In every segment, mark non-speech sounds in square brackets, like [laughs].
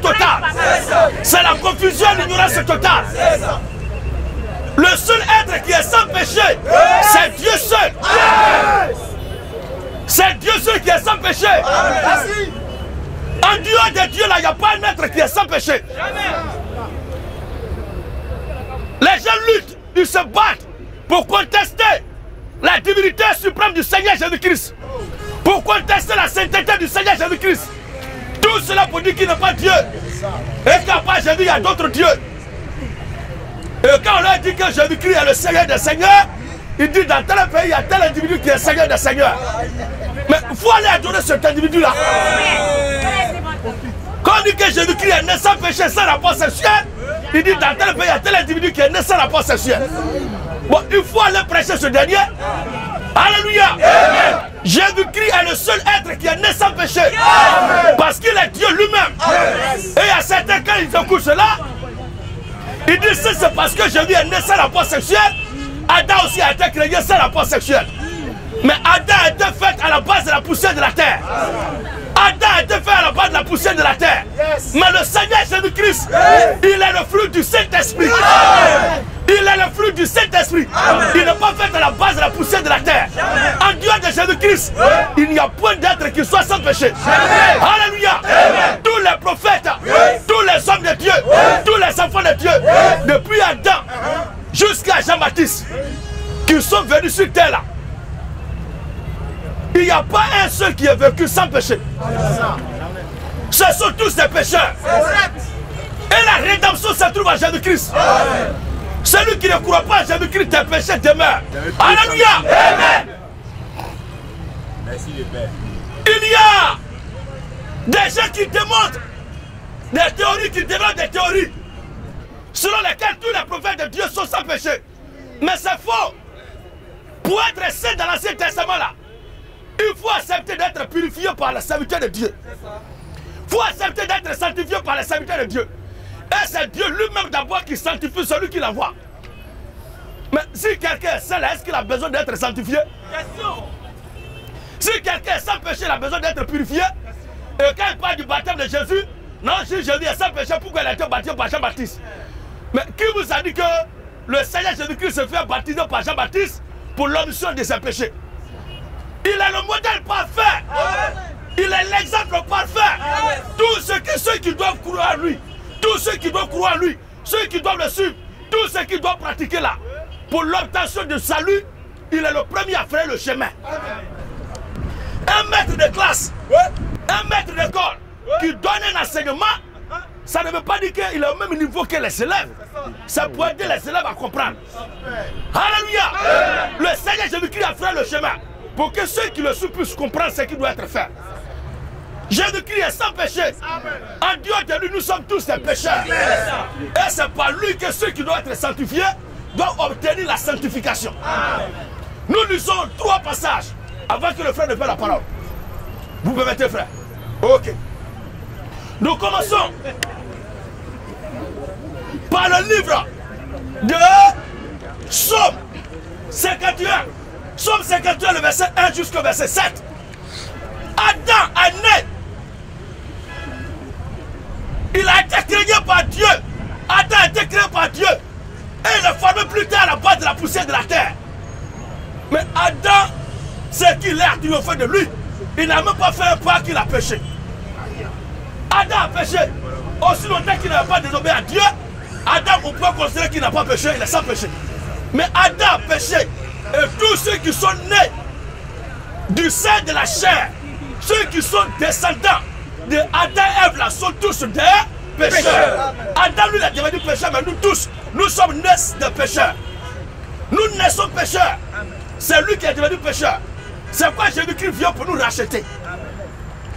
totale. C'est la confusion, l'ignorance totale. Le seul être qui est sans péché, c'est Dieu seul. C'est Dieu seul qui est sans péché. En dehors de Dieu, là, il n'y a pas un être qui est sans péché. Les gens luttent, ils se battent pour contester la divinité suprême du Seigneur Jésus-Christ. Pour contester la sainteté du Seigneur Jésus-Christ. Cela pour dire qu'il n'est pas Dieu. Et qu'à part Jésus, il y a d'autres dieux. Et quand on leur dit que Jésus-Christ est le Seigneur des Seigneurs, il dit dans tel pays, il y a tel individu qui est Seigneur des Seigneurs. Mais il faut aller adorer cet individu-là. Quand on dit que Jésus-Christ est né sans péché, sans rapport sexuel, il dit dans tel pays, il y a tel individu qui est né sans rapport sexuel. Bon, il faut aller prêcher ce dernier. Alléluia. Jésus-Christ est le seul est né sans péché. Parce qu'il est Dieu lui-même. Et a certains, quand ils écoutent cela, ils disent c'est parce que Jésus est né sans rapport sexuel. Adam aussi a été créé sans rapport sexuel. Mais Adam a été fait à la base de la poussière de la terre. Adam a été fait à la base de la poussière de la terre. Mais le Seigneur Jésus-Christ, il est le fruit du Saint-Esprit. Il est le fruit du Saint-Esprit. Il n'est pas fait à la base de la poussière de la terre. De Jésus-Christ, il n'y a point d'être qui soit sans péché. Alléluia. Tous les prophètes, tous les hommes de Dieu, tous les enfants de Dieu, depuis Adam jusqu'à Jean-Baptiste, qui sont venus sur terre là. Il n'y a pas un seul qui est vécu sans péché. Ce sont tous des pécheurs. Et la rédemption se trouve à Jésus-Christ. Celui qui ne croit pas à Jésus-Christ, tes péchés demeurent. Alléluia. Merci le Père. Il y a des gens qui démontrent des théories, qui développent des théories selon lesquelles tous les prophètes de Dieu sont sans péché. Mais c'est faux. Pour être saint dans l'Ancien Testament là, il faut accepter d'être purifié par la serviteur de Dieu. Il faut accepter d'être sanctifié par la serviteur de Dieu. Et c'est Dieu lui-même d'abord qui sanctifie celui qui l'envoie. Mais si quelqu'un est seul, est-ce qu'il a besoin d'être sanctifié? Si quelqu'un est sans péché, il a besoin d'être purifié. Et quand il parle du baptême de Jésus, non, si Jésus est sans péché, pourquoi il a été baptisé par Jean-Baptiste? Mais qui vous a dit que le Seigneur Jésus-Christ se fait baptiser par Jean-Baptiste pour l'omission de ses péchés? Il est le modèle parfait. Il est l'exemple parfait. Tous ceux qui, doivent croire à lui, tous ceux qui doivent croire à lui, ceux qui doivent le suivre, tous ceux qui doivent pratiquer là, pour l'obtention du salut, il est le premier à faire le chemin. Un maître de classe, un maître d'école qui donne un enseignement, ça ne veut pas dire qu'il est au même niveau que les élèves. Ça peut aider les élèves à comprendre. Alléluia. Le Seigneur Jésus-Christ a fait le chemin pour que ceux qui le suivent puissent comprendre ce qui doit être fait. Jésus-Christ est sans péché. En dehors de lui, nous sommes tous des pécheurs. Et c'est par lui que ceux qui doivent être sanctifiés doivent obtenir la sanctification. Nous lisons trois passages avant que le frère ne fasse la parole. Vous permettez, frère Ok. Nous commençons par le livre de Somme 51. Somme 51, le verset 1 jusqu'au verset 7. Adam a né. Il a été créé par Dieu. Adam a été créé par Dieu. Et il est formé plus tard à la base de la poussière de la terre. Mais Adam, c'est qu'il est triomphé de lui. Il n'a même pas fait un pas qu'il a péché. Adam a péché. Aussi longtemps qu'il n'a pas désobéi à Dieu, Adam, on peut considérer qu'il n'a pas péché, il est sans péché. Mais Adam a péché. Et tous ceux qui sont nés du sein de la chair, ceux qui sont descendants de Adam et Ève, là, sont tous des pécheurs. Adam, lui, il a devenu pécheur, mais nous tous, nous sommes nés de pécheurs. Nous naissons pécheurs. C'est lui qui est devenu pécheur. C'est quoi Jésus-Christ vient pour nous racheter.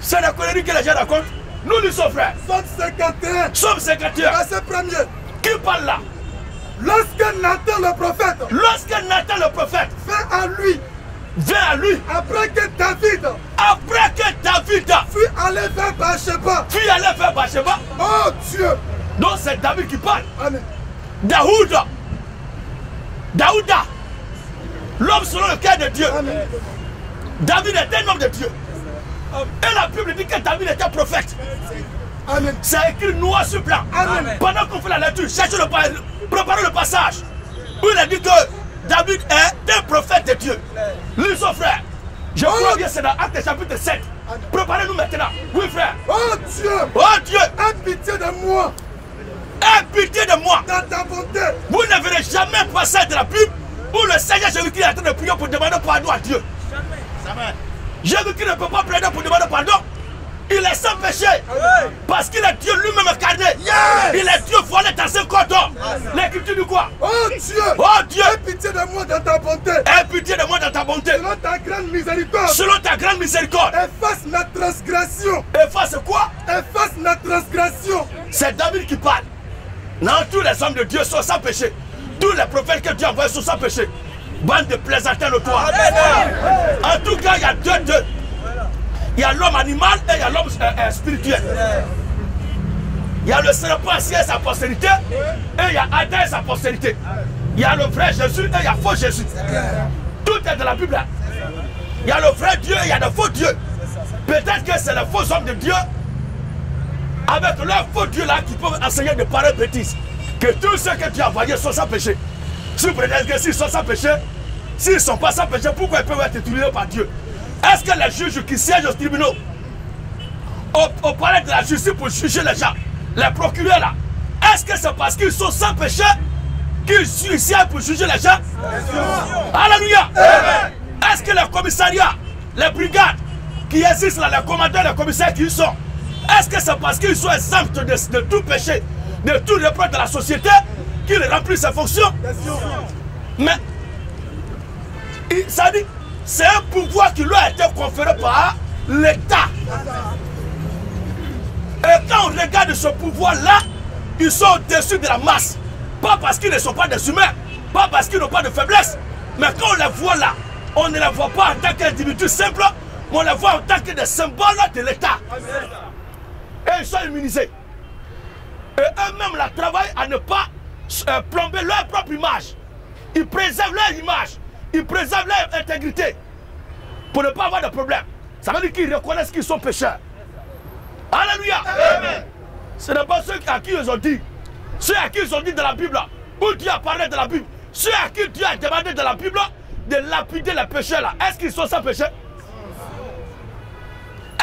C'est la connerie que les gens racontent. Nous lui sommes frères. Somme 51. Somme 51. Verset premier. Qui parle là? Lorsque Nathan le prophète Lorsque Nathan le prophète fait à lui, vient à lui, après que David après que David fut allé vers Bathsheba, fut allé faire Bathsheba, oh Dieu, donc c'est David qui parle. Amen. Daouda, Daouda, l'homme selon le cœur de Dieu. Amen. David est un homme de Dieu. Et la Bible dit que David était prophète. Amen. C'est écrit noir sur blanc. Amen. Pendant qu'on fait la lecture, cherchez le, pa- préparez le passage où il a dit que David est un prophète de Dieu. Lisons, frère. Je crois bien c'est dans Actes chapitre 7. Préparez-nous maintenant. Oui, frère. Oh Dieu, Oh Dieu, aie pitié de moi, aie pitié de moi. dans ta bonté. Vous ne verrez jamais passage de la Bible où le Seigneur Jésus-Christ est en train de prier pour demander pardon à Dieu. Jésus-Christ ne peut pas plaider pour demander pardon. Il est sans péché. Parce qu'il est Dieu lui-même incarné. Il est Dieu voilé dans un cordon. L'écriture dit quoi? Oh Dieu, Oh Dieu, aie pitié de moi dans ta bonté. aie pitié de moi dans ta bonté. Selon ta grande miséricorde, Selon ta grande miséricorde. efface ma transgression. Efface quoi? Efface ma transgression. C'est David qui parle. Non, tous les hommes de Dieu sont sans péché. Tous les prophètes que Dieu a envoyés sont sans péché. Bande de plaisantins notoires. En tout cas, il y a deux, deux. Il y a l'homme animal et il y a l'homme euh, euh, spirituel. Il y a le serpent et sa postérité. Et il y a Adam et sa postérité. Il y a le vrai Jésus et il y a faux Jésus. Tout est dans la Bible. Il y a le vrai Dieu et il y a le faux Dieu. Peut-être que c'est les faux hommes de Dieu avec leur faux Dieu là qui peuvent enseigner de pareilles bêtises. Que tous ceux que tu as envoyés sont sans péché. Si vous prenez que s'ils sont sans péché, s'ils ne sont pas sans péché, pourquoi ils peuvent être utilisés par Dieu? Est-ce que les juges qui siègent aux tribunaux, au, au palais de la justice pour juger les gens, les procureurs là, est-ce que c'est parce qu'ils sont sans péché qu'ils siègent pour juger les gens? Alléluia. Est-ce que les commissariats, les brigades qui existent là, les commandants, les commissaires qui y sont, est-ce que c'est parce qu'ils sont exempts de, de tout péché, de tout reproche de la société, qu'ils remplissent ces fonctions Mais, ça dit, c'est un pouvoir qui leur a été conféré par l'État. Et quand on regarde ce pouvoir-là, ils sont au-dessus de la masse. Pas parce qu'ils ne sont pas des humains, pas parce qu'ils n'ont pas de faiblesse, mais quand on les voit là, on ne les voit pas en tant qu'individus simples, mais on les voit en tant que des symboles de l'État. Et ils sont immunisés. Et eux-mêmes là, travaillent à ne pas euh, plomber leur propre image. Ils préservent leur image. Ils préservent leur intégrité. Pour ne pas avoir de problème. Ça veut dire qu'ils reconnaissent qu'ils sont pécheurs. Alléluia. Ce n'est pas ceux à qui ils ont dit. Ceux à qui ils ont dit de la Bible, où Dieu a parlé de la Bible. Ceux à qui Dieu a demandé de la Bible de lapider les pécheurs là. Est-ce qu'ils sont sans péché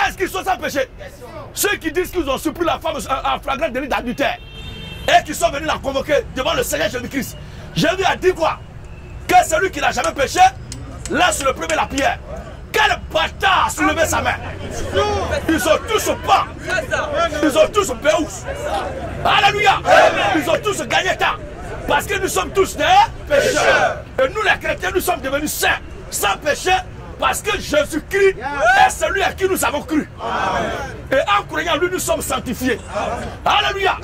Est-ce qu'ils sont sans péché Ceux qui disent qu'ils ont surpris la femme en flagrant délit d'adultère et qui sont venus la convoquer devant le Seigneur Jésus-Christ. Jésus a dit quoi Que celui qui n'a jamais péché laisse le premier la pierre. Quel bâtard a soulevé sa main Ils ont tous pas. Ils ont tous béous. Alléluia. Ils ont tous gagné temps. Parce que nous sommes tous des pécheurs. Et nous les chrétiens, nous sommes devenus saints, sans péché, Parce que Jésus-Christ est celui à qui nous avons cru. Et en croyant lui, nous sommes sanctifiés. Alléluia.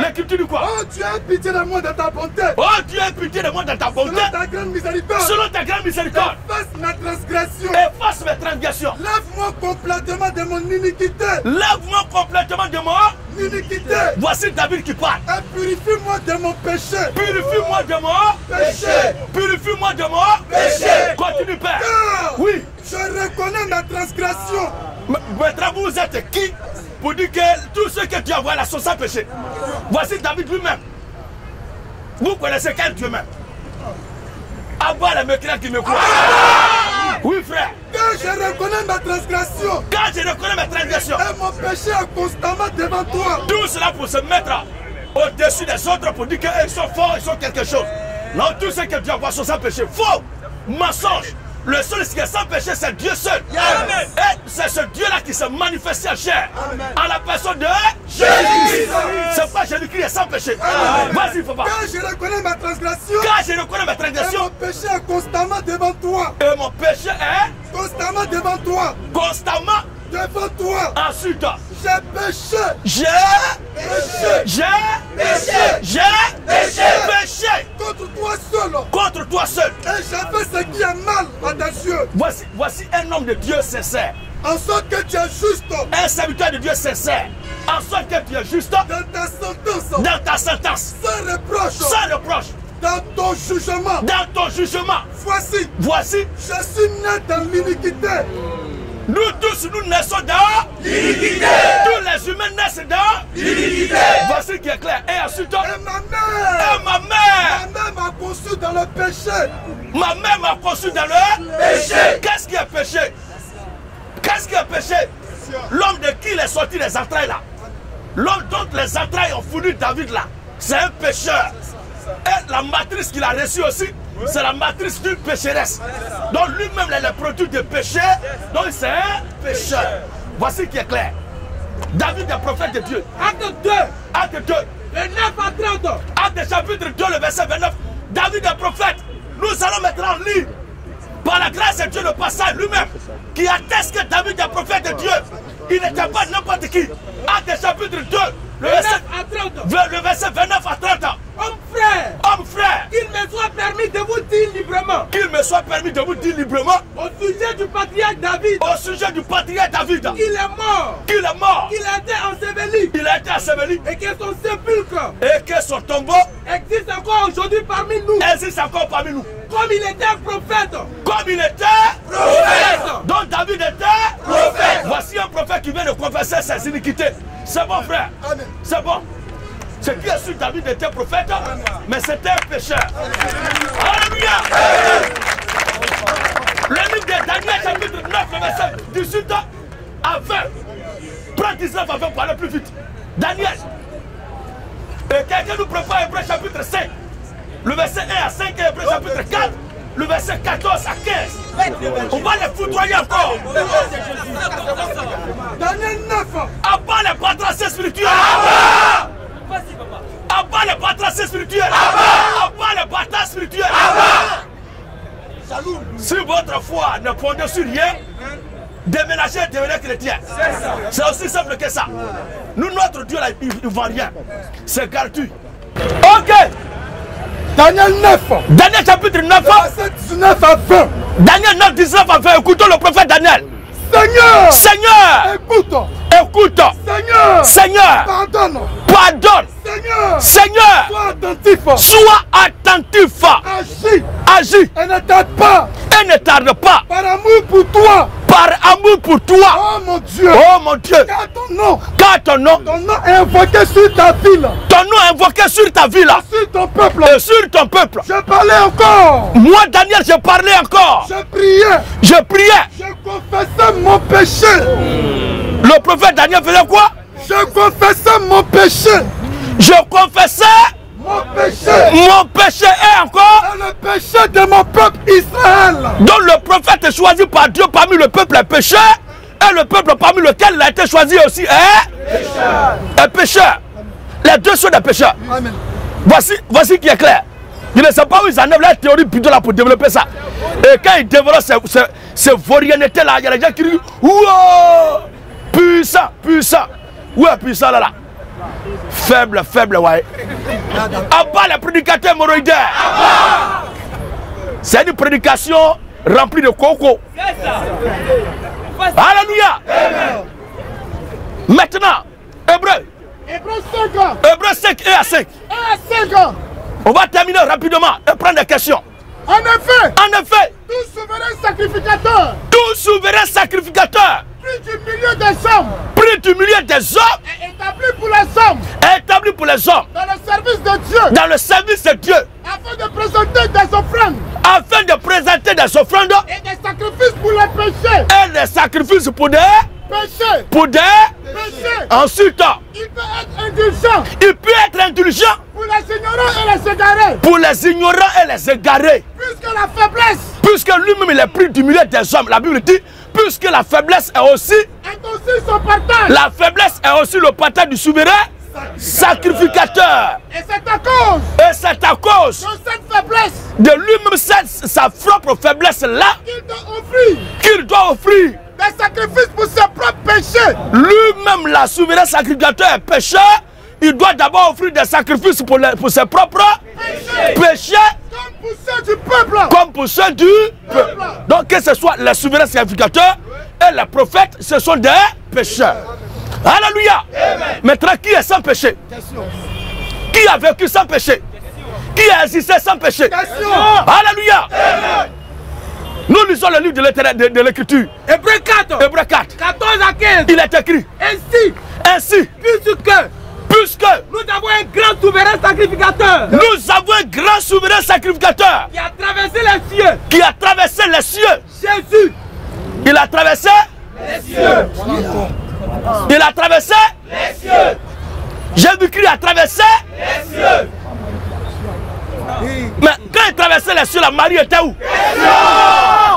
L'écriture dit quoi? Oh Dieu, aie pitié de moi de ta bonté. Oh Dieu, aie pitié de moi dans ta bonté. Selon ta grande miséricorde. Selon ta grande miséricorde. Efface ma transgression. Efface mes transgressions. Lève-moi complètement de mon iniquité. Lève-moi complètement de moi. Iniquité. Voici David qui parle. Et purifie-moi de mon péché. Purifie-moi de moi. Péché. Purifie-moi de moi. Péché. Continue, Père. Car Oui. Je reconnais ma transgression. Ma- Maintenant, vous êtes qui pour dire que tout ce que tu as, voilà, sont sans péché? Voici David lui-même. Vous connaissez quel Dieu même? Abba les mécréants qui me croient. Oui, frère. Car je reconnais ma transgression. Quand je reconnais mes transgressions, Et mon péché est constamment devant toi. tout cela pour se mettre au-dessus des autres pour dire qu'ils sont forts, ils sont quelque chose. Non, tout ce que Dieu envoie sont sans péché. Faux, mensonge. Le seul qui est sans péché, c'est Dieu seul. Et c'est ce Dieu-là qui s'est manifesté en chair. En la personne de Jésus. C'est pourquoi Jésus-Christ est sans péché. Vas-y, papa. Car je reconnais ma transgression. Quand je reconnais mes Et mon péché est constamment devant toi. et mon péché est Constamment devant toi. constamment Devant toi. ensuite. J'ai péché. J'ai, Péché. j'ai, Péché. j'ai péché. péché Contre toi seul. contre toi seul. Et j'ai fait ce qui est mal à tes yeux. Voici, voici un homme de Dieu sincère. En sorte que tu es juste Un serviteur de Dieu sincère. En sorte que tu es juste dans ta sentence. dans ta sentence. Sans reproche. Sans reproche. Dans ton jugement. Dans ton jugement. Voici. Voici, Je suis né dans l'iniquité. Nous tous, nous naissons dans l'iniquité. Tous les humains naissent dans l'iniquité. Voici qui est clair. Et ensuite, Et ma et mère. ma mère, Ma mère m'a conçu dans le péché. ma mère m'a conçu dans le péché. Qu'est-ce qui est péché? Qu'est-ce qui est péché? L'homme de qui il est sorti les entrailles là? L'homme dont les entrailles ont fourni David là, c'est un pécheur. Et la matrice qu'il a reçue aussi, c'est la matrice d'une pécheresse. Donc lui-même, il est le produit de péché. Donc c'est un pécheur. Voici qui est clair. David est prophète de Dieu. Acte 2. Acte 2. Le 9 à 30. Acte chapitre 2, le verset 29. David est prophète. Nous allons maintenant lire par la grâce de Dieu le passage lui-même qui atteste que David est prophète de Dieu. Il n'était pas n'importe qui. Acte chapitre 2, le verset, à 30. vers le verset 29 à 30 ans. Homme frère. Homme frère, Qu'il me soit permis de vous dire librement. qu'il de vous dire librement Au sujet du patriarche David. au sujet du patriarche David Il est mort. qu'il est mort, Il a été enseveli. il a été enseveli Et que son sépulcre et que son tombeau existe encore aujourd'hui parmi nous. existe encore parmi nous. Comme il était prophète. Comme il était Prophète. Donc David était prophète. Voici un prophète qui vient de confesser ses iniquités. C'est bon frère. C'est bon. Ce qui est sûr, David était prophète, mais c'était un pécheur. Alléluia. Le livre de Daniel, chapitre 9, le verset 18 à 20. Prends 19 à 20 pour aller plus vite. Daniel. Et quelqu'un nous prépare Hébreu chapitre 5. Le verset 1 à 5 et Hébreu chapitre 4. Le verset 14 à 15. On va les foudroyer encore. Daniel 9. Abat les patracés spirituels. Abat les patracés spirituels. Abat les bâtards spirituels. Si votre foi ne pondait sur rien, déménagez et devenez chrétien. C'est aussi simple que ça. Nous, notre Dieu, là, il ne vend rien. C'est gratuit. Ok. Daniel 9. Daniel chapitre 9. Verset 19 à 20. Daniel 9, 19 à 20. Écoutons le prophète Daniel. Seigneur. Seigneur, Écoute. écoute. Seigneur. Seigneur, Pardonne. pardonne. Seigneur. Seigneur, Sois attentif. sois attentif. Agis. Agis Et ne tarde pas. Et ne tarde pas Par amour pour toi. par amour pour toi. Oh mon Dieu. Oh mon Dieu, Car ton nom. car ton nom, Ton nom est invoqué sur ta ville. ton nom est invoqué sur ta vie là Sur ton peuple. et sur ton peuple. Je parlais encore. Moi, Daniel, je parlais encore. Je priais. Je priais. Je confessais mon péché. Le prophète Daniel faisait quoi? Je confessais mon péché. Je confessais Mon péché. mon péché et encore. Le péché de mon peuple Israël. Donc le prophète est choisi par Dieu parmi le peuple est pécheur. Et le peuple parmi lequel il a été choisi aussi est pécheur. Les deux sont des pécheurs. Amen. Voici, voici qui est clair. Je ne sais pas où ils enlèvent la théorie plutôt là pour développer ça. Et quand ils développent ces, ces, ces là, il y a des gens qui disent Wow Puissant, puissant. Où est puissant là là? Faible, faible, ouais. À bas les prédicateurs hémorroïdaires. C'est une prédication remplie de coco. Alléluia. Maintenant, Hébreu. Hébreu 5 ans. Hébreu 5 et à 5. 1 à 5 ans. On va terminer rapidement et prendre des questions. En effet, En effet, tout souverain sacrificateur, tout souverain sacrificateur, pris du milieu des hommes, pris du milieu des hommes, est établi pour les hommes, établi pour les hommes, dans le service de Dieu, dans le service de Dieu, afin de présenter des offrandes afin de présenter des offrandes et des sacrifices pour les péchés. et des sacrifices pour des... Péchés, Pour des... péchés. Ensuite, Il peut être indulgent il peut être indulgent les ignorants et les égarés, pour les ignorants et les égarés. puisque la faiblesse Puisque lui-même il est pris du milieu des hommes. La Bible dit, puisque la faiblesse est aussi, est aussi son partage. la faiblesse est aussi le partage du souverain sacrificateur. Et c'est à cause Et c'est à cause de cette faiblesse de lui-même sa propre faiblesse là qu'il doit offrir qu'il doit offrir des sacrifices pour ses propres péchés. lui-même la souverain sacrificateur est pécheur. Il doit d'abord offrir des sacrifices pour, les- pour ses propres Péchés péchés comme pour ceux du peuple. comme pour ceux du peuple. Donc que ce soit les souverains sacrificateurs et les prophètes, ce sont des pécheurs. Alléluia. Maintenant, qui est sans péché? Qui a vécu sans péché? Qui a existé sans péché? Alléluia. Nous lisons le livre de l'Écriture. Hébreu 4, Hébreu 4. 14 à 15. Il est écrit Ainsi, ainsi, puisque puisque nous avons un grand souverain sacrificateur. nous avons un grand souverain sacrificateur qui a traversé les cieux, qui a traversé les cieux. Jésus, Il a traversé les cieux, Il a traversé les cieux, Jésus-Christ a traversé les cieux. Mais quand il traversait les cieux, la Marie était où?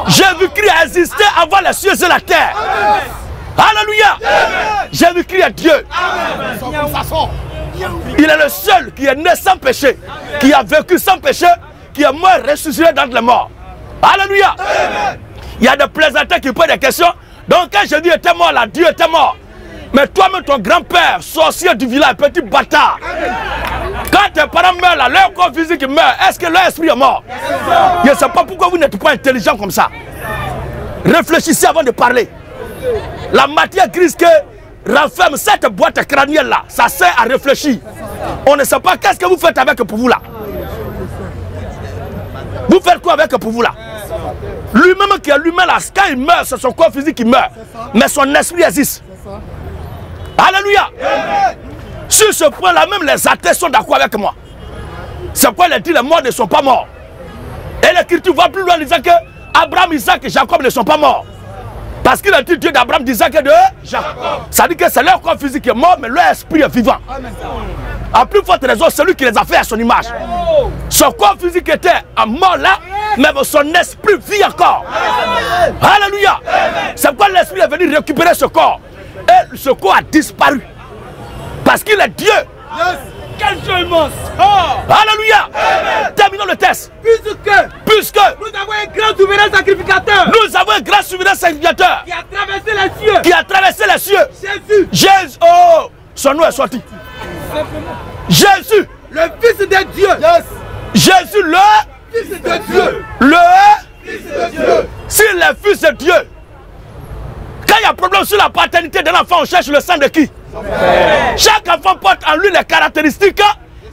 Jésus-Christ a existé avant les cieux et la terre. Alléluia. Jésus-Christ est Dieu. Il est le seul qui est né sans péché, qui a vécu sans péché, qui est mort ressuscité dans les morts. Alléluia. Il y a des plaisantins qui posent des questions. Donc quand Jésus était mort là, Dieu était mort. Mais toi-même, ton grand-père, sorcier du village, petit bâtard. Quand tes parents meurent là, leur corps physique meurt, est-ce que leur esprit est mort? Je ne sais pas pourquoi vous n'êtes pas intelligent comme ça. Réfléchissez avant de parler. La matière grise que renferme cette boîte crânienne là, ça sert à réfléchir. On ne sait pas qu'est-ce que vous faites avec pour vous là. Vous faites quoi avec pour vous là? Lui-même qui est lui-même là, quand il meurt, c'est son corps physique qui meurt. Mais son esprit existe. Alléluia. Sur ce point-là, même les athées sont d'accord avec moi. C'est pourquoi il dit les morts ne sont pas morts. Et l'écriture va plus loin en disant que Abraham, Isaac et Jacob ne sont pas morts. Parce qu'il a dit Dieu d'Abraham, d'Isaac et de Jacob. Ça dit que c'est leur corps physique qui est mort, mais leur esprit est vivant. À plus forte raison, celui qui les a fait à son image. Son corps physique était en mort là, mais son esprit vit encore. Alléluia. C'est pourquoi l'esprit est venu récupérer ce corps. Et ce corps a disparu. Parce qu'il est Dieu. Oh, Alléluia. Terminons le test. puisque Puisque nous avons un grand souverain sacrificateur nous avons un grand souverain sacrificateur qui a traversé les cieux, qui a traversé les cieux. Jésus, Jésus, oh, son nom est sorti. Jésus, le Fils de Dieu, Jésus, le, Fils de Dieu, le, Fils de Dieu. s'il est fils de Dieu. Quand il y a problème sur la paternité de l'enfant, on cherche le sang de qui? Chaque enfant porte en lui les caractéristiques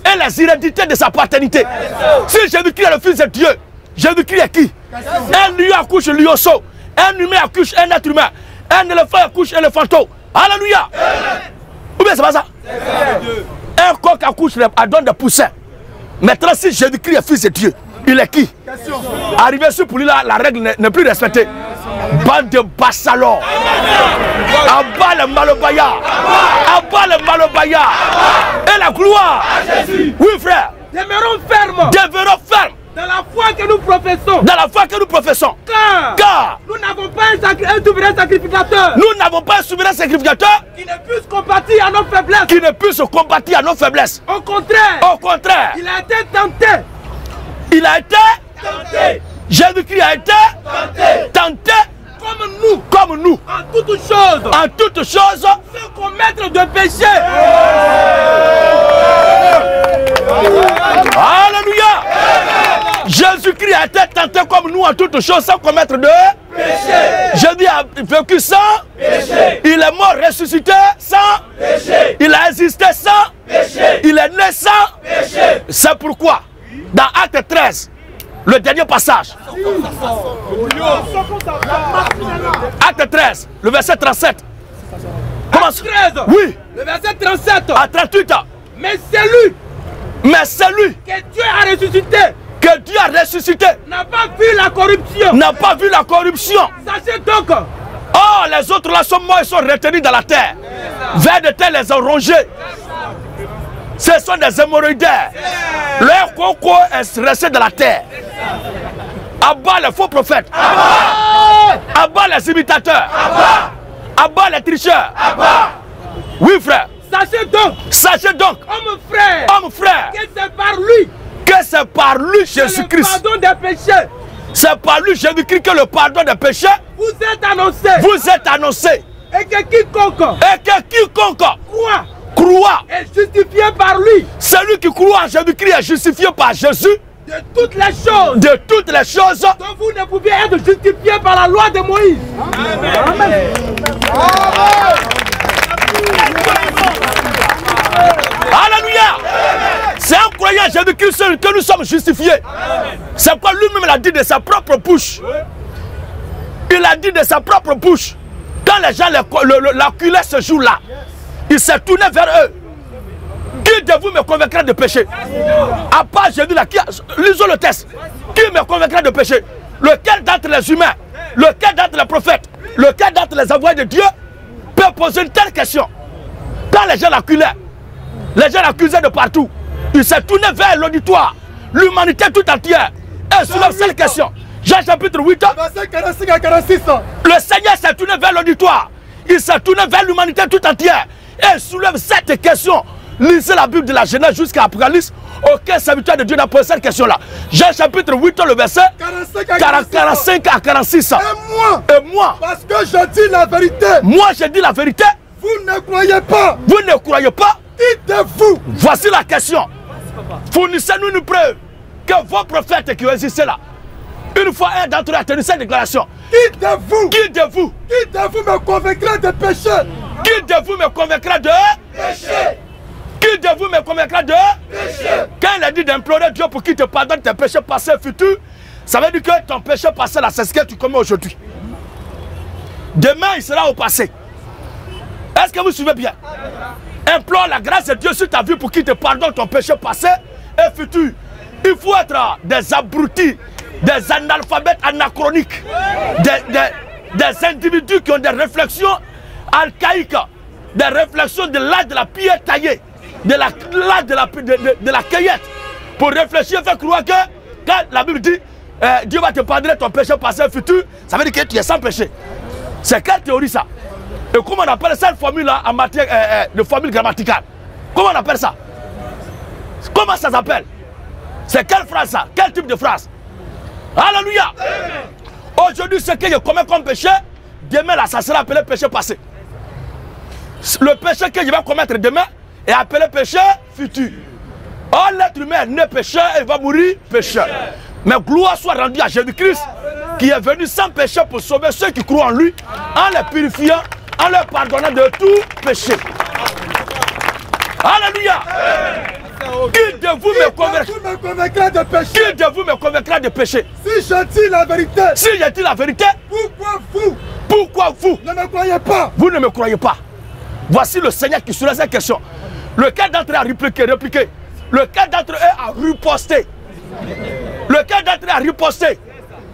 et les hérédités de sa paternité. Si Jésus-Christ est le fils de Dieu, Jésus-Christ est qui? Un lion accouche lionceau, un humain accouche un être humain, un éléphant accouche éléphanto. Alléluia. Ou bien c'est pas ça? Un coq accouche les- donne des poussins. Maintenant, si Jésus-Christ est fils de Dieu, il est qui? Arrivé sur pour lui, la règle n'est plus respectée. Bande de bassalons. Abat le malobaya. Abat le malobaya. Et la gloire. Oui, frère. Demeurons fermes Devenons fermes dans la foi que nous professons. dans la foi que nous professons. Car Car nous n'avons pas un, sacri- un souverain sacrificateur nous n'avons pas un souverain sacrificateur qui ne puisse compatir à nos faiblesses. qui ne puisse combattre à nos faiblesses. Au contraire, Au contraire, il a été tenté Il a été tenté Jésus-Christ a été tenté comme nous comme nous en toutes choses en toutes choses. sans commettre de péché. Alléluia. Jésus-Christ a été tenté comme nous en toutes choses sans commettre de Péché. Jésus a vécu sans Péché. Il est mort ressuscité sans Péché. Il a existé sans Péché. Il est né sans Péché. C'est pourquoi, dans Acte 13, le dernier passage, Acte 13, le verset 37. Comment ça 13. Oui, Le verset 37. à 38 ans. Mais celui Mais celui que Dieu a ressuscité que Dieu a ressuscité n'a pas vu la corruption. n'a pas vu la corruption. Sachez donc Oh, les autres là sont morts, ils sont retenus dans la terre. Vers de terre les ont rongés. Ce sont des hémorroïdaires. Leur coco est resté dans la terre. Abat les faux prophètes. Abat les imitateurs. Abat les tricheurs. Oui, frère. Sachez donc, Sachez donc, homme frère, homme frère, que c'est par lui que c'est par lui que le Jésus-Christ. pardon des péchés C'est par lui Jésus-Christ que le pardon des péchés vous êtes annoncé. vous est annoncé. Et que quiconque Et que quiconque croit croit, est justifié par lui celui qui croit en Jésus-Christ est justifié par Jésus de toutes les choses de toutes les choses dont vous ne pouviez être justifié par la loi de Moïse. Alléluia. C'est en croyant en Jésus-Christ seul que nous sommes justifiés. C'est quoi lui-même l'a dit de sa propre bouche. Il a dit de sa propre bouche. Quand les gens l'acculaient ce jour-là, il s'est tourné vers eux. Qui de vous me convaincra de péché À part Jésus là, qui a- lisons le texte. Qui me convaincra de péché Lequel d'entre les humains Lequel d'entre les prophètes Lequel d'entre les envoyés de Dieu peut poser une telle question? Quand les gens l'acculaient, les gens l'accusaient de partout. Il s'est tourné vers l'auditoire, l'humanité tout entière. Et soulève cette question. Jean chapitre 8, Verset 45 à 46. le Seigneur s'est tourné vers l'auditoire. Il s'est tourné vers l'humanité tout entière. Et soulève cette question. Lisez la Bible de la Genèse jusqu'à Apocalypse. Aucun serviteur de Dieu n'a posé cette question-là. Jean chapitre 8, le verset 45 à 40 46. 45 à 46. Et moi, Et moi, parce que je dis la vérité, moi j'ai dit la vérité. vous ne croyez pas. Vous ne croyez pas Qui de vous Voici la question. Fournissez-nous une preuve que vos prophètes qui existé là, une fois un d'entre eux a tenu cette déclaration. Qui de vous Qui de vous, Qui de vous me convaincra de péché qui de vous me convaincra de Péché? Qui de vous me convaincra de Quand il a dit d'implorer Dieu pour qu'il te pardonne tes péchés passés et futurs, ça veut dire que ton péché passé là, c'est ce que tu commets aujourd'hui. Demain, il sera au passé. Est-ce que vous suivez bien? Implore la grâce de Dieu sur ta vie pour qu'il te pardonne ton péché passé et futur. Il faut être des abrutis, des analphabètes anachroniques, des, des- des individus qui ont des réflexions archaïques, des réflexions de l'âge de la pierre taillée, de la- l'âge de la, de, de- de la cueillette, pour réfléchir, faire croire que quand la Bible dit euh, Dieu va te pardonner ton péché passé et futur, ça veut dire que tu es sans péché. C'est quelle théorie ça? Et comment on appelle cette formule-là en matière euh, euh, de formule grammaticale? Comment on appelle ça? Comment ça s'appelle? C'est quelle phrase ça? Quel type de phrase? Alléluia! Aujourd'hui, ce que je commets comme péché, demain là, ça sera appelé péché passé. Le péché que je vais commettre demain est appelé péché futur. Oh, l'être humain est né pécheur et va mourir pécheur. Mais gloire soit rendue à Jésus-Christ qui est venu sans péché pour sauver ceux qui croient en lui, en les purifiant, en leur pardonnant de tout péché. Alléluia. Qui de vous me convaincra de péché? Qui de vous me convaincra de péché? Si je dis la vérité, Si j'ai dit la vérité, pourquoi vous? Pourquoi vous? Ne me croyez pas Vous ne me croyez pas. Voici le Seigneur qui soulève cette question. Lequel d'entre eux a répliqué, répliqué? Lequel d'entre eux a riposté? Lequel d'entre eux a riposté?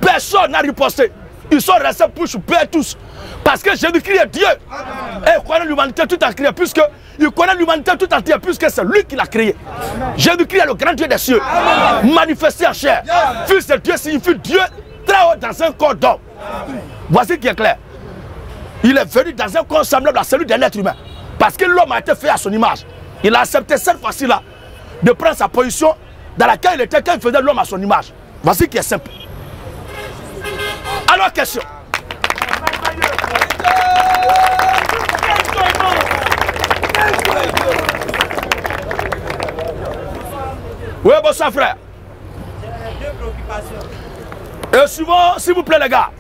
Personne n'a riposté. Ils sont restés bouche bée tous. Parce que Jésus-Christ est Dieu. Et il connaît l'humanité tout entière, puisque il connaît l'humanité tout entière, puisque c'est lui qui l'a créé. Jésus-Christ est le grand Dieu des cieux, manifesté en chair. Fils de Dieu signifie Dieu très haut dans un corps d'homme. Voici qui est clair. Il est venu dans un corps semblable à celui d'un être humain. Parce que l'homme a été fait à son image. Il a accepté cette fois-ci-là de prendre sa position dans laquelle il était quand il faisait l'homme à son image. Voici qui est simple. Alors, question. Oui, bonsoir frère. deux préoccupations. Et souvent, s'il vous plaît les gars,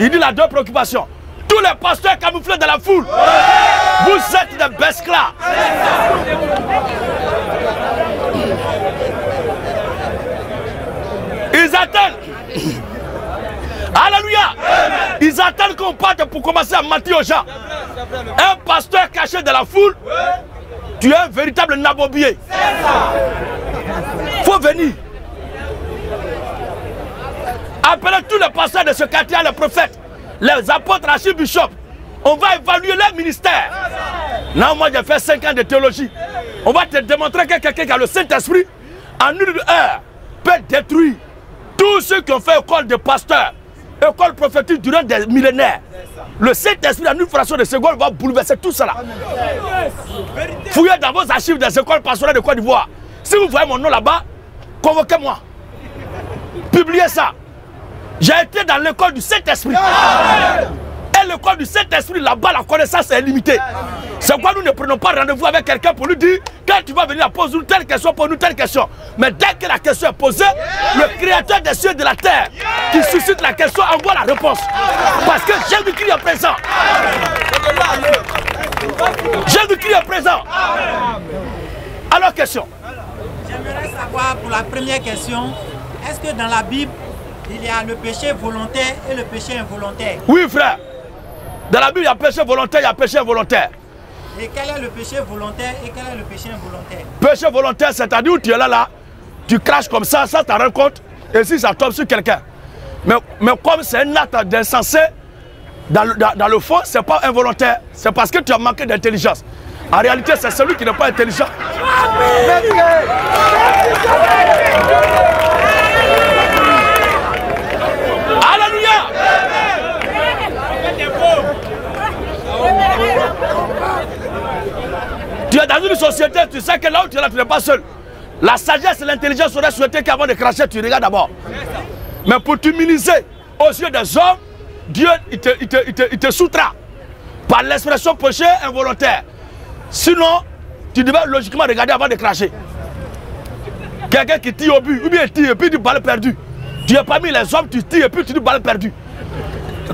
il dit la deux préoccupations. Tous les pasteurs camouflés dans la foule, vous êtes des besclas. Ils attendent. Alléluia. Ils attendent qu'on parte pour commencer à mentir aux gens. Un pasteur caché dans la foule, tu es un véritable nabobier. faut venir. Appelez tous les pasteurs de ce quartier, les prophètes, les apôtres, archibishops. On va évaluer leur ministère. Là, moi, j'ai fait 5 ans de théologie. On va te démontrer que quelqu'un qui a le Saint-Esprit, en une heure, peut détruire tous ceux qui ont fait école de pasteurs, école prophétique durant des millénaires. Le Saint-Esprit, en une fraction de seconde, va bouleverser tout cela. Fouillez dans vos archives des écoles pastorales de Côte d'Ivoire. Si vous voyez mon nom là-bas, convoquez-moi. Publiez ça. J'ai été dans l'école du Saint-Esprit. Et l'école du Saint-Esprit, là-bas, la connaissance est limitée. C'est pourquoi nous ne prenons pas rendez-vous avec quelqu'un pour lui dire quand tu vas venir poser une telle question, pour nous telle question. Mais dès que la question est posée, le créateur des cieux et de la terre qui suscite la question envoie la réponse. Parce que Jésus-Christ est présent. Jésus-Christ est présent. Alors, question. J'aimerais savoir pour la première question, est-ce que dans la Bible, il y a le péché volontaire et le péché involontaire Oui, frère. Dans la Bible, il y a péché volontaire, il y a péché involontaire. Et quel est le péché volontaire et quel est le péché involontaire? Péché volontaire, c'est-à-dire où tu es là, là, tu craches comme ça, ça t'en rend compte, et si ça tombe sur quelqu'un. Mais, mais comme c'est un acte d'insensé, dans, le- dans- dans le fond, c'est pas involontaire, c'est parce que tu as manqué d'intelligence. En réalité, c'est celui qui n'est pas intelligent. Alléluia Tu es dans une société, tu sais que là où tu es là, tu n'es pas seul. La sagesse et l'intelligence auraient souhaité qu'avant de cracher, tu regardes d'abord. Mais pour t'humiliser aux yeux des hommes, Dieu, il te, il te, il te, il te soutra par l'expression péché involontaire. Sinon, tu devais logiquement regarder avant de cracher. Quelqu'un qui tire au but, ou bien tire et puis tu balle perdu. Tu es parmi les hommes, tu tires et puis tu dis balle perdu.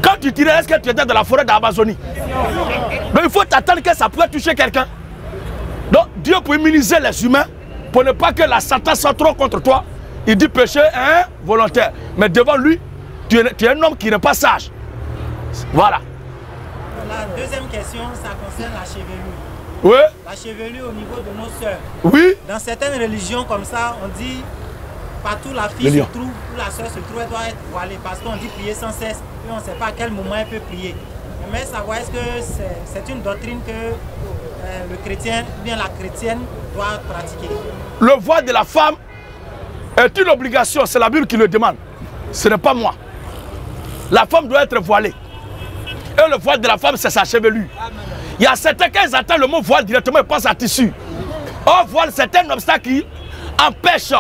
Quand tu tirais, est-ce que tu étais dans la forêt d'Amazonie? Donc il faut t'attendre que ça puisse toucher quelqu'un. Donc Dieu pour immuniser les humains, pour ne pas que la Satan soit trop contre toi, il dit péché involontaire. Mais devant lui, tu es, tu es un homme qui n'est pas sage. Voilà. La deuxième question, ça concerne la chevelure. Oui, La chevelure au niveau de nos sœurs. oui, Dans certaines religions comme ça, on dit partout la Le fille se trouve, où la soeur se trouve, elle doit être voilée parce qu'on dit prier sans cesse et on ne sait pas à quel moment elle peut prier. Mais savoir est-ce que c'est une doctrine que euh, le chrétien ou bien la chrétienne doit pratiquer? le voile de la femme est une obligation, c'est la Bible qui le demande. Ce n'est pas moi. La femme doit être voilée. Et le voile de la femme, c'est sa chevelure. Il y a certains qui attendent le mot voile directement, ils pensent à tissu. Or, voile, c'est un obstacle qui empêche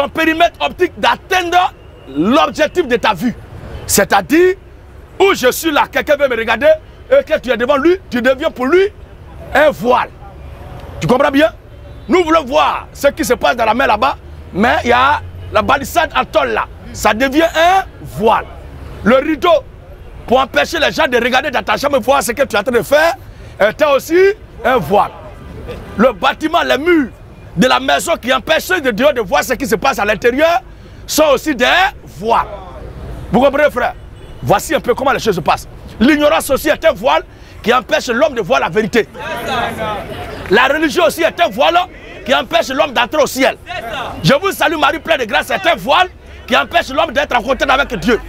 ton périmètre optique d'atteindre l'objectif de ta vue. C'est-à-dire, où je suis là, quelqu'un veut me regarder, et que tu es devant lui, tu deviens pour lui un voile. Tu comprends bien? Nous voulons voir ce qui se passe dans la mer là-bas, mais il y a la balissade en tôle là. Ça devient un voile. Le rideau, pour empêcher les gens de regarder dans ta chambre voir ce que tu es en train de faire, était aussi un voile. Le bâtiment, les murs de la maison qui empêchent ceux de dehors de voir ce qui se passe à l'intérieur sont aussi des voiles. Vous comprenez, frère? Voici un peu comment les choses se passent. L'ignorance aussi est un voile qui empêche l'homme de voir la vérité. La religion aussi est un voile qui empêche l'homme d'entrer au ciel. Je vous salue, Marie pleine de grâce, c'est un voile qui empêche l'homme d'être en contact avec Dieu.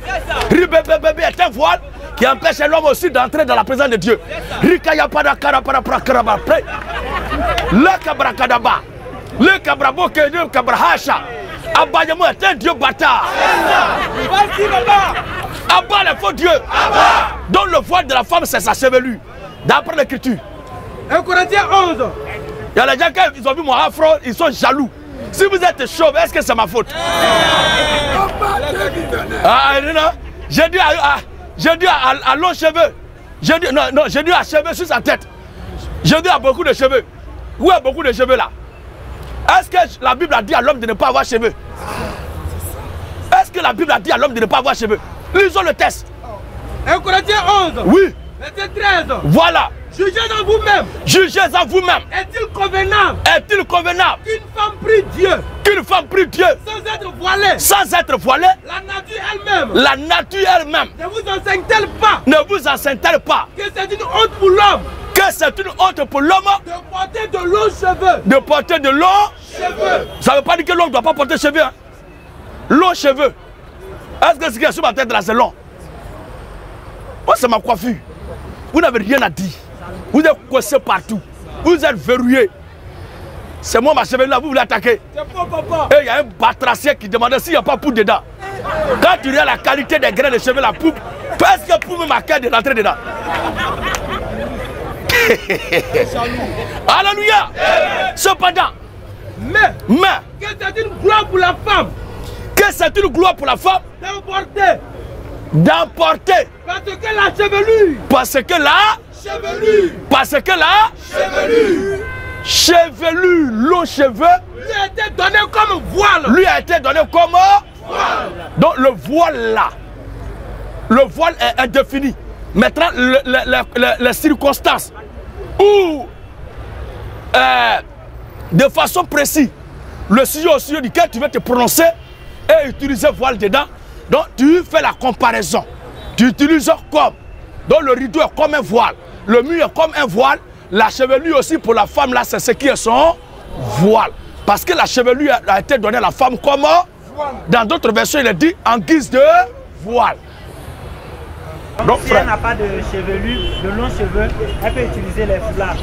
Ribébébébé est un voile qui empêche l'homme aussi d'entrer dans la présence de Dieu. Rikayapadakaraparaprakaraba. Le kabrabo le kabrahasha. Abayemo est un Dieu bâtard. Abba les faux dieux. Donc le voile de la femme, c'est sa chevelure. D'après l'écriture. 1 Corinthiens 11. Il y a les gens qui ils ont vu mon afro, ils sont jaloux. Si vous êtes chauve, est-ce que c'est ma faute? Ah, non, non. J'ai dit à, à- j'ai dit à, à- à longs cheveux. J'ai dit, non, non, j'ai dit à cheveux sur sa tête. J'ai dit à beaucoup de cheveux. Où est beaucoup de cheveux là? Est-ce que la Bible a dit à l'homme de ne pas avoir cheveux? Est-ce que la Bible a dit à l'homme de ne pas avoir cheveux? Lisons le test. 1 Corinthiens 11, Oui, verset 13. Voilà. Jugez en vous-même. Jugez en vous-même. Est-il convenable? Est-il convenable? Qu'une femme prie Dieu. Qu'une femme prie Dieu. Sans être voilée. Sans être voilée. La nature elle-même. La nature elle-même. Ne vous enseigne-t-elle pas? Ne vous enseigne-t-elle pas? Que c'est une honte pour l'homme. Que c'est une honte pour l'homme. De porter de longs cheveux. De porter de longs Cheveux. Ça ne veut pas dire que l'homme ne doit pas porter cheveux. Hein? Longs cheveux. Est-ce que ce qui est sur ma tête là, c'est long Moi, c'est ma coiffure. Vous n'avez rien à dire. Vous êtes coincé partout. Vous êtes verrouillé. C'est moi, ma chevelure là, vous voulez attaquer. C'est faux papa Et il y a un batracier qui demandait s'il n'y a pas poudre dedans. Quand tu regardes la qualité des grains de cheveux, la poupe, est-ce que pour ma carte de rentrer dedans [laughs] Alléluia Cependant, Mais mais que c'est une gloire pour la femme que c'est une gloire pour la femme d'emporter d'emporter. Parce que la chevelure. Parce que là, chevelure. Parce que là, chevelure. Chevelu, long cheveux, lui a été donné comme voile. lui a été donné comme Donc le voile là, le voile est indéfini. Maintenant, le- le- le- le- les circonstances où, euh, de façon précise, le sujet au sujet duquel tu veux te prononcer et utiliser voile dedans, donc tu fais la comparaison. Tu utilises comme. Donc le rideau est comme un voile, le mur est comme un voile, la chevelure aussi pour la femme là, c'est ce qui est son voile. Parce que la chevelure a- été donnée à la femme comme dans d'autres versions, il est dit en guise de voile. Donc, Si elle n'a pas de chevelu, de longs cheveux, elle peut utiliser les foulards.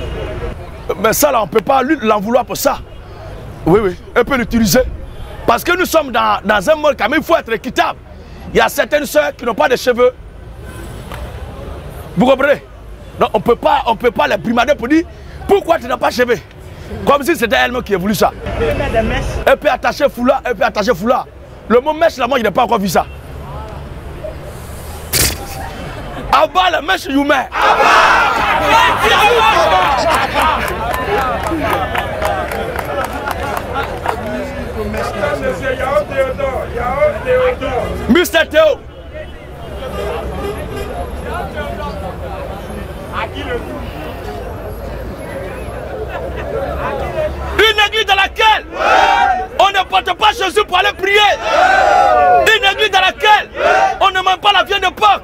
mais ça là, on ne peut pas lui l'en vouloir pour ça. Oui, oui, elle peut l'utiliser. Parce que nous sommes dans, dans un monde quand même, il faut être équitable. Il y a certaines soeurs qui n'ont pas de cheveux. Vous comprenez? Donc on on peut pas les brimader pour dire pourquoi tu n'as pas cheveux? Comme si c'était elle-même qui a voulu ça. Elle peut attacher foulard, elle peut attacher foulard. Le mot mèche là, moi, je n'ai pas encore vu ça. Abat la mèche, you mets. Mr. Théo. Une église dans laquelle on ne porte pas Jésus pour aller prier. Une église dans laquelle on ne mange pas la viande de porc.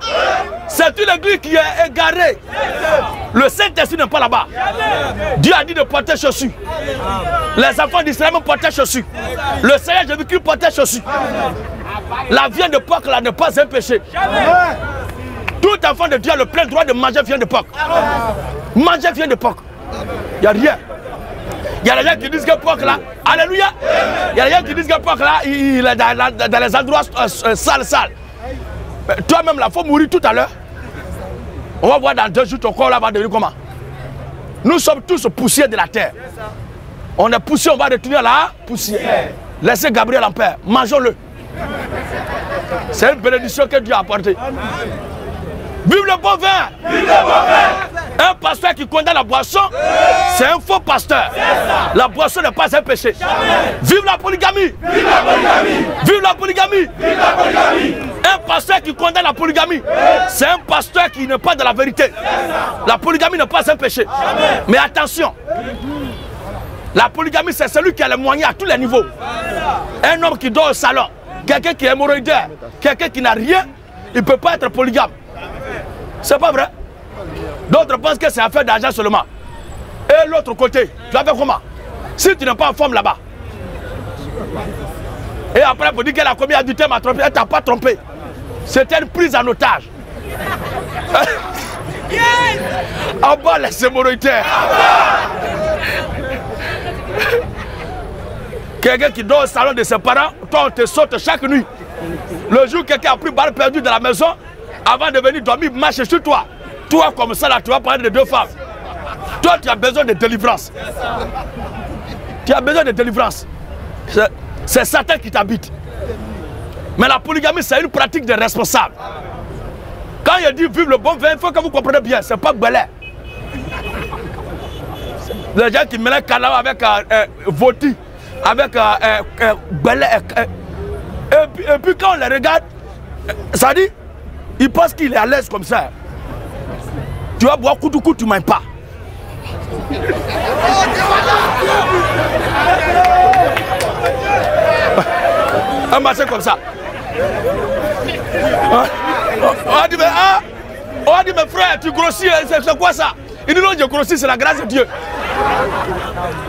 C'est une église qui est égarée. Le Saint-Esprit n'est pas là-bas. Dieu a dit de porter chaussures. Les enfants d'Israël portaient chaussures. Le Seigneur Jésus-Christ portait chaussures. La viande de porc là n'est pas un péché. Tout enfant de Dieu a le plein droit de manger viande de porc. Manger viande de porc. Il n'y a rien. Il y a des gens qui disent que porc là, Alléluia. Il y a des gens qui disent que porc là, il est dans, les endroits euh, euh, sales, sales. Toi-même là, il faut mourir tout à l'heure. On va voir dans deux jours ton corps là va devenir comment? Nous sommes tous poussière de la terre. On est poussière, on va retenir la poussière. Laissez Gabriel en paix. Mangeons-le. C'est une bénédiction que Dieu a apportée. Vive le bon vin! Vive le bon vin! Un pasteur qui condamne la boisson, c'est un faux pasteur. La boisson n'est pas un péché. Vive la polygamie! Vive la polygamie! Vive la polygamie! Vive la polygamie! Un pasteur qui condamne la polygamie, c'est un pasteur qui n'est pas de la vérité. La polygamie n'est pas un péché. Mais attention, la polygamie, c'est celui qui a les moyens à tous les niveaux. Un homme qui dort au salon, quelqu'un qui est hémorroïdaire, quelqu'un qui n'a rien, il ne peut pas être polygame. C'est pas vrai. D'autres pensent que c'est affaire d'argent seulement. Et l'autre côté, tu as fait comment? Si tu n'es pas en forme là-bas. Et après, pour dire qu'elle a commis adultère, m'a trompé, elle t'a pas trompé. C'était une prise en otage. [laughs] En bas, les hémorroïdaires. Quelqu'un qui dort au salon de ses parents, toi on te saute chaque nuit. Le jour où quelqu'un a pris balle perdue dans la maison, avant de venir dormir, marche sur toi. Toi comme ça là, tu vas parler de deux femmes. Toi, tu as besoin de délivrance. Tu as besoin de délivrance. C'est- Satan qui t'habite. Mais la polygamie, c'est une pratique de responsable. Quand il dit vivre le bon vin, il faut que vous compreniez bien, c'est pas belé. Les gens qui mélangent canard avec euh, euh, voti, avec euh, euh, euh, belé, euh, euh, et, puis, quand on les regarde, euh, ça dit, ils pensent qu'il est à l'aise comme ça. Tu vas boire koutoukou, tu ne manges pas. Un marché comme ça. Hein? On a dit, mais, ah, on a dit, mais frère, tu grossis, hein, c'est quoi ça? Il dit, non, je grossis, c'est la grâce de Dieu.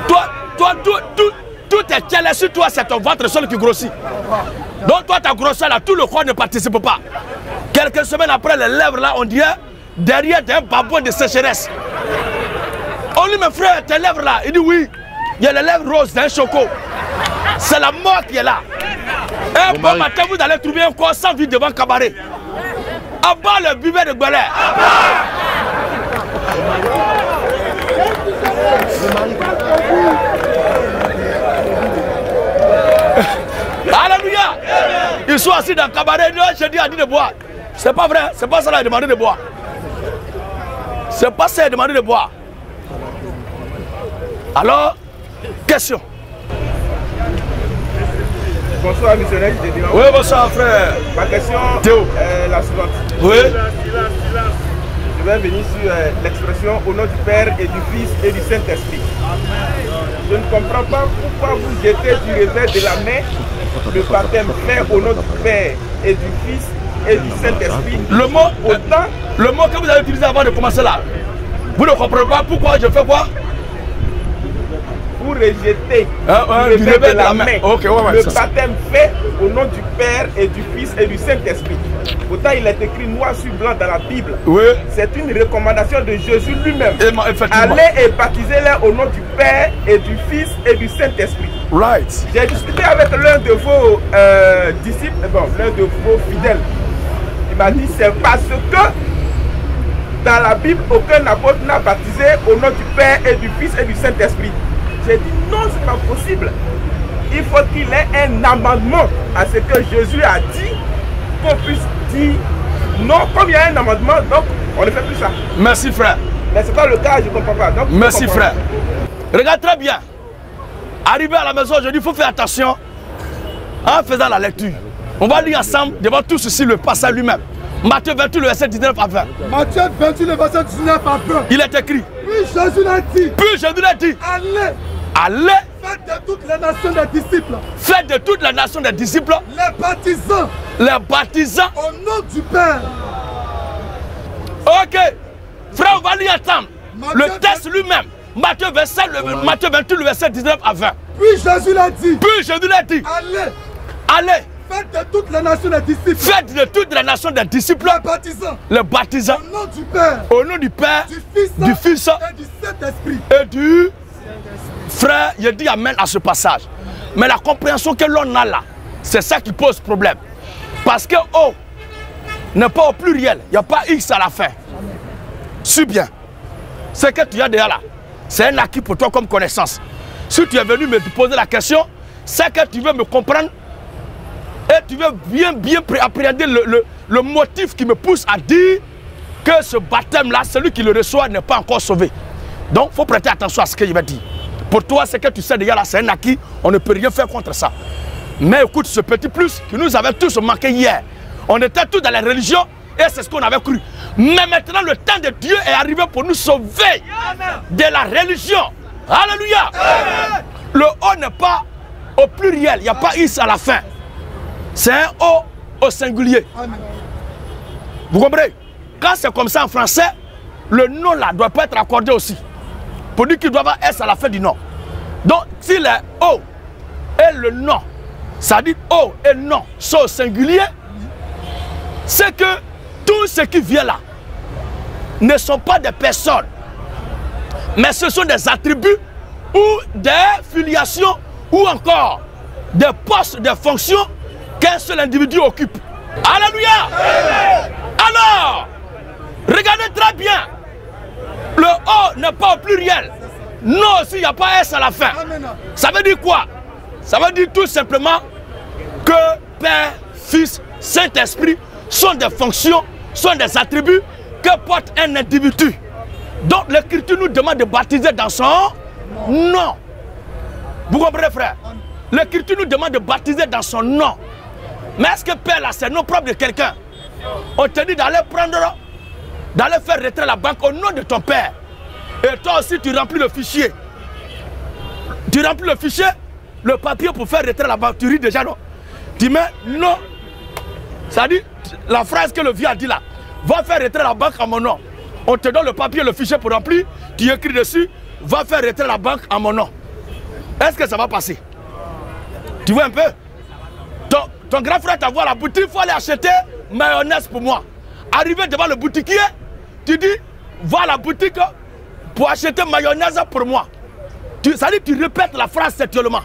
Toi, toi, tout, tout, tout est calé sur toi, c'est ton ventre seul qui grossit. Donc toi, ta grosseur là, tout le corps ne participe pas. Quelques semaines après, les lèvres là, on dirait derrière d'un babouin de sécheresse. On dit, mes frères, tes lèvres là, il dit oui. Il y a les lèvres roses d'un choco. C'est la mort qui est là. Un bon matin, vous allez trouver un corps sans vie devant le cabaret. Abat le buveur de Belé. Alléluia. Ils sont assis dans le cabaret. Non, je dis à dit de boire. C'est pas vrai. C'est pas ça là, il a demandé de boire. C'est pas ça, il a demandé de boire. Alors, question. Bonsoir missionnaire. Oui, bonsoir frère. Ma question est la suivante. Oui. Je vais venir sur euh, l'expression au nom du Père et du Fils et du Saint-Esprit. Je ne comprends pas pourquoi vous jetez du revers de la main le baptême fait au nom du Père et du Fils et du Saint-Esprit. Le mot, Autant le mot que vous avez utilisé avant de commencer là, vous ne comprenez pas pourquoi je fais quoi? Vous rejetez Hein, hein, du de la main Ok, ouais, ouais, le ça, ça. baptême fait au nom du Père et du Fils et du Saint-Esprit. Autant il est écrit noir sur blanc dans la Bible. Oui. C'est une recommandation de Jésus lui-même. Allez et baptisez-les au nom du Père et du Fils et du Saint-Esprit. Right. J'ai discuté avec l'un de vos euh, disciples, bon, l'un de vos fidèles. Il m'a dit c'est parce que dans la Bible, aucun apôtre n'a baptisé au nom du Père et du Fils et du Saint-Esprit. J'ai dit non, c'est pas possible. Il faut qu'il ait un amendement à ce que Jésus a dit qu'on puisse dire non, comme il y a un amendement, donc on ne fait plus ça. Merci frère. Mais c'est pas le cas, je ne comprends pas. Donc, Merci comprends. frère. Regarde très bien. Arrivé à la maison aujourd'hui, il faut faire attention en faisant la lecture. On va lire ensemble devant tous ceci le passage lui-même. Matthieu 28, le verset 19 à 20. Matthieu 28, le verset 19 à 20. Il est écrit. Puis Jésus l'a dit Puis Jésus l'a dit Allez, Allez, faites de toutes les nations des disciples, faites de toute la nation des disciples les baptisants les baptisants. au nom du Père. Ok. Frère, on va lire ensemble. Matthieu Le texte lui-même. Matthieu, le, Matthieu 28, le verset 19 à 20. Puis Jésus l'a dit Puis Jésus l'a dit Allez, Allez, faites de toutes les nations des disciples, faites de toute la nation des disciples les baptisants les baptisants au nom du Père, au nom du Père, du Fils, du Fils et du Saint-Esprit. et du frère, il dit Amen à ce passage. Mais la compréhension que l'on a là, c'est ça qui pose problème. Parce que O n'est pas au pluriel, il n'y a pas X à la fin. Suis bien. Ce que tu as déjà là, c'est un acquis pour toi comme connaissance. Si tu es venu me poser la question, c'est que tu veux me comprendre et tu veux bien, bien pré- appréhender le, le- le motif qui me pousse à dire que ce baptême-là, celui qui le reçoit n'est pas encore sauvé. Donc, il faut prêter attention à ce qu'il va dire. Pour toi, ce que tu sais déjà là, c'est un acquis, on ne peut rien faire contre ça. Mais écoute ce petit plus qui nous avait tous manqué hier. On était tous dans la religion et c'est ce qu'on avait cru. Mais maintenant, le temps de Dieu est arrivé pour nous sauver de la religion. Alléluia. Le O n'est pas au pluriel, il n'y a pas is à la fin. C'est un O au singulier. Vous comprenez? Quand c'est comme ça en français, le nom là doit pas être accordé aussi. Pour dire qu'il doit avoir S à la fin du nom. Donc, si le O et le nom, ça dit O et nom sont au singulier, c'est que tout ce qui vient là ne sont pas des personnes, mais ce sont des attributs ou des filiations ou encore des postes, des fonctions qu'un seul individu occupe. Alléluia! Alors, regardez très bien. Le O n'est pas au pluriel. Non aussi, il n'y a pas S à la fin. Ça veut dire quoi? Ça veut dire tout simplement que Père, Fils, Saint-Esprit sont des fonctions, sont des attributs que porte un individu. Donc l'Écriture nous demande de baptiser dans son nom. Vous comprenez frère? L'Écriture nous demande de baptiser dans son nom. Mais est-ce que Père là, c'est nom propre de quelqu'un? On te dit d'aller prendre, d'aller faire retirer la banque au nom de ton Père. Et toi aussi, tu remplis le fichier. Tu remplis le fichier, le papier pour faire retirer la banque. Tu ris déjà, non? Tu mets non. Ça dit, la phrase que le vieux a dit là, va faire retirer la banque à mon nom. On te donne le papier, le fichier pour remplir, tu écris dessus, va faire retirer la banque à mon nom. Est-ce que ça va passer? Tu vois un peu? Ton, grand frère t'envoie à la boutique, il faut aller acheter mayonnaise pour moi. Arrivé devant le boutiquier, tu dis, va à la boutique pour acheter mayonnaise pour moi. Tu, ça tu répètes la phrase sexuellement.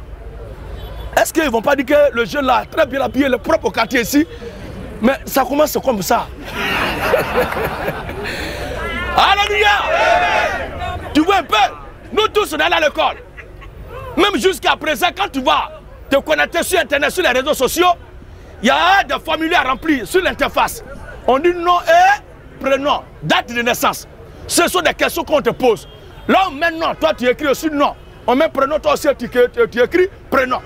Est-ce qu'ils ne vont pas dire que le jeune là, très bien habillé, le propre au quartier ici, mais ça commence comme ça. [laughs] Alléluia. Tu vois un peu Nous tous, on est à l'école. Même jusqu'à présent, quand tu vas te connecter sur Internet, sur les réseaux sociaux, il y a des formulaires remplis sur l'interface. On dit nom et prénom, date de naissance. Ce sont des questions qu'on te pose. Là, on met nom, toi tu écris aussi nom. On met prénom, toi aussi tu, tu- tu écris prénom.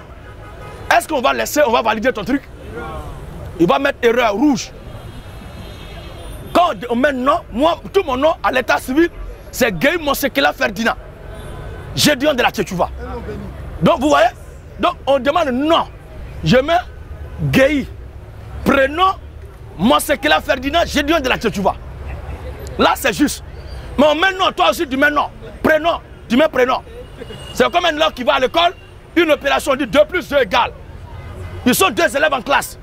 Est-ce qu'on va laisser, on va valider ton truc? Il va mettre erreur rouge. Quand on met nom, moi, tout mon nom à l'état civil, c'est Gay Monsekela Ferdinand. Gédion de la Tchétchouva. Donc vous voyez? Donc on demande nom. Je mets Gay. Prénom Monsekela Ferdinand, Gédion de la Tchétchouva. Là c'est juste. Mais on met nom, toi aussi tu mets nom. Prénom, tu mets prénom. C'est comme un homme qui va à l'école, une opération on dit 2 plus 2 égale. Ils sont deux élèves en classe.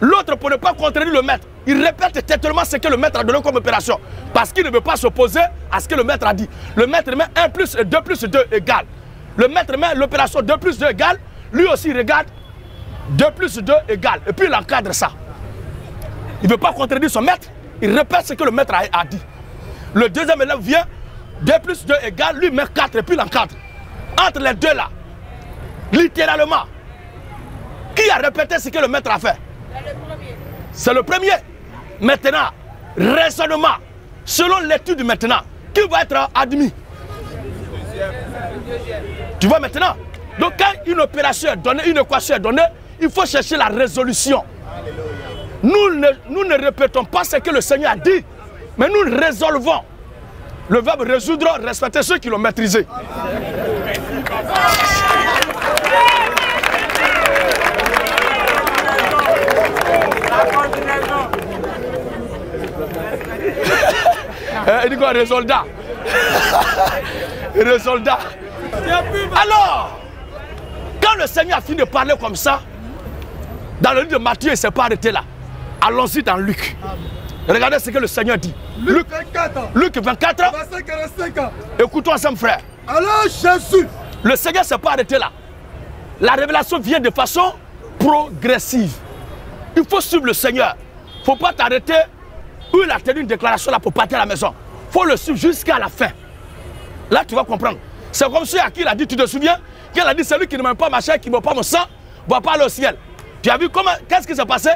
L'autre, pour ne pas contredire le maître, il répète tellement ce que le maître a donné comme opération. Parce qu'il ne veut pas s'opposer à ce que le maître a dit. Le maître met 1 plus 2 plus 2 égale. Le maître met l'opération 2 plus 2 égale. Lui aussi, il regarde 2 plus 2 égale. Et puis il encadre ça. Il ne veut pas contredire son maître. Il répète ce que le maître a, dit. Le deuxième élève vient, 2 plus 2 égale, lui met 4 et puis il encadre. Entre les deux là, littéralement, qui a répété ce que le maître a fait? C'est le premier. Maintenant, raisonnement, selon l'étude maintenant, qui va être admis? Tu vois maintenant? Donc quand une opération est donnée, une équation est donnée, il faut chercher la résolution. Nous ne, nous ne répétons pas ce que le Seigneur a dit, mais nous résolvons. Le verbe résoudre, respecter ceux qui l'ont maîtrisé. [laughs] Eh, il dit quoi, résoldat [laughs] Résoldat. Alors, quand le Seigneur a fini de parler comme ça, dans le livre de Matthieu, il ne s'est pas arrêté là. Allons-y dans Luc. Regardez ce que le Seigneur dit. Luc 24, Luc 24, verset 45. écoutons ensemble, frère. Alors Jésus, Le Seigneur ne s'est pas arrêté là. La révélation vient de façon progressive. Il faut suivre le Seigneur. Il ne faut pas t'arrêter où il a tenu une déclaration là pour partir à la maison. Il faut le suivre jusqu'à la fin. Là, tu vas comprendre. C'est comme si à qui il a dit, tu te souviens? Qu'il a dit, celui qui ne m'aime pas ma chair, qui ne me pas mon sang, ne va pas aller au ciel. Tu as vu comment, qu'est-ce qui s'est passé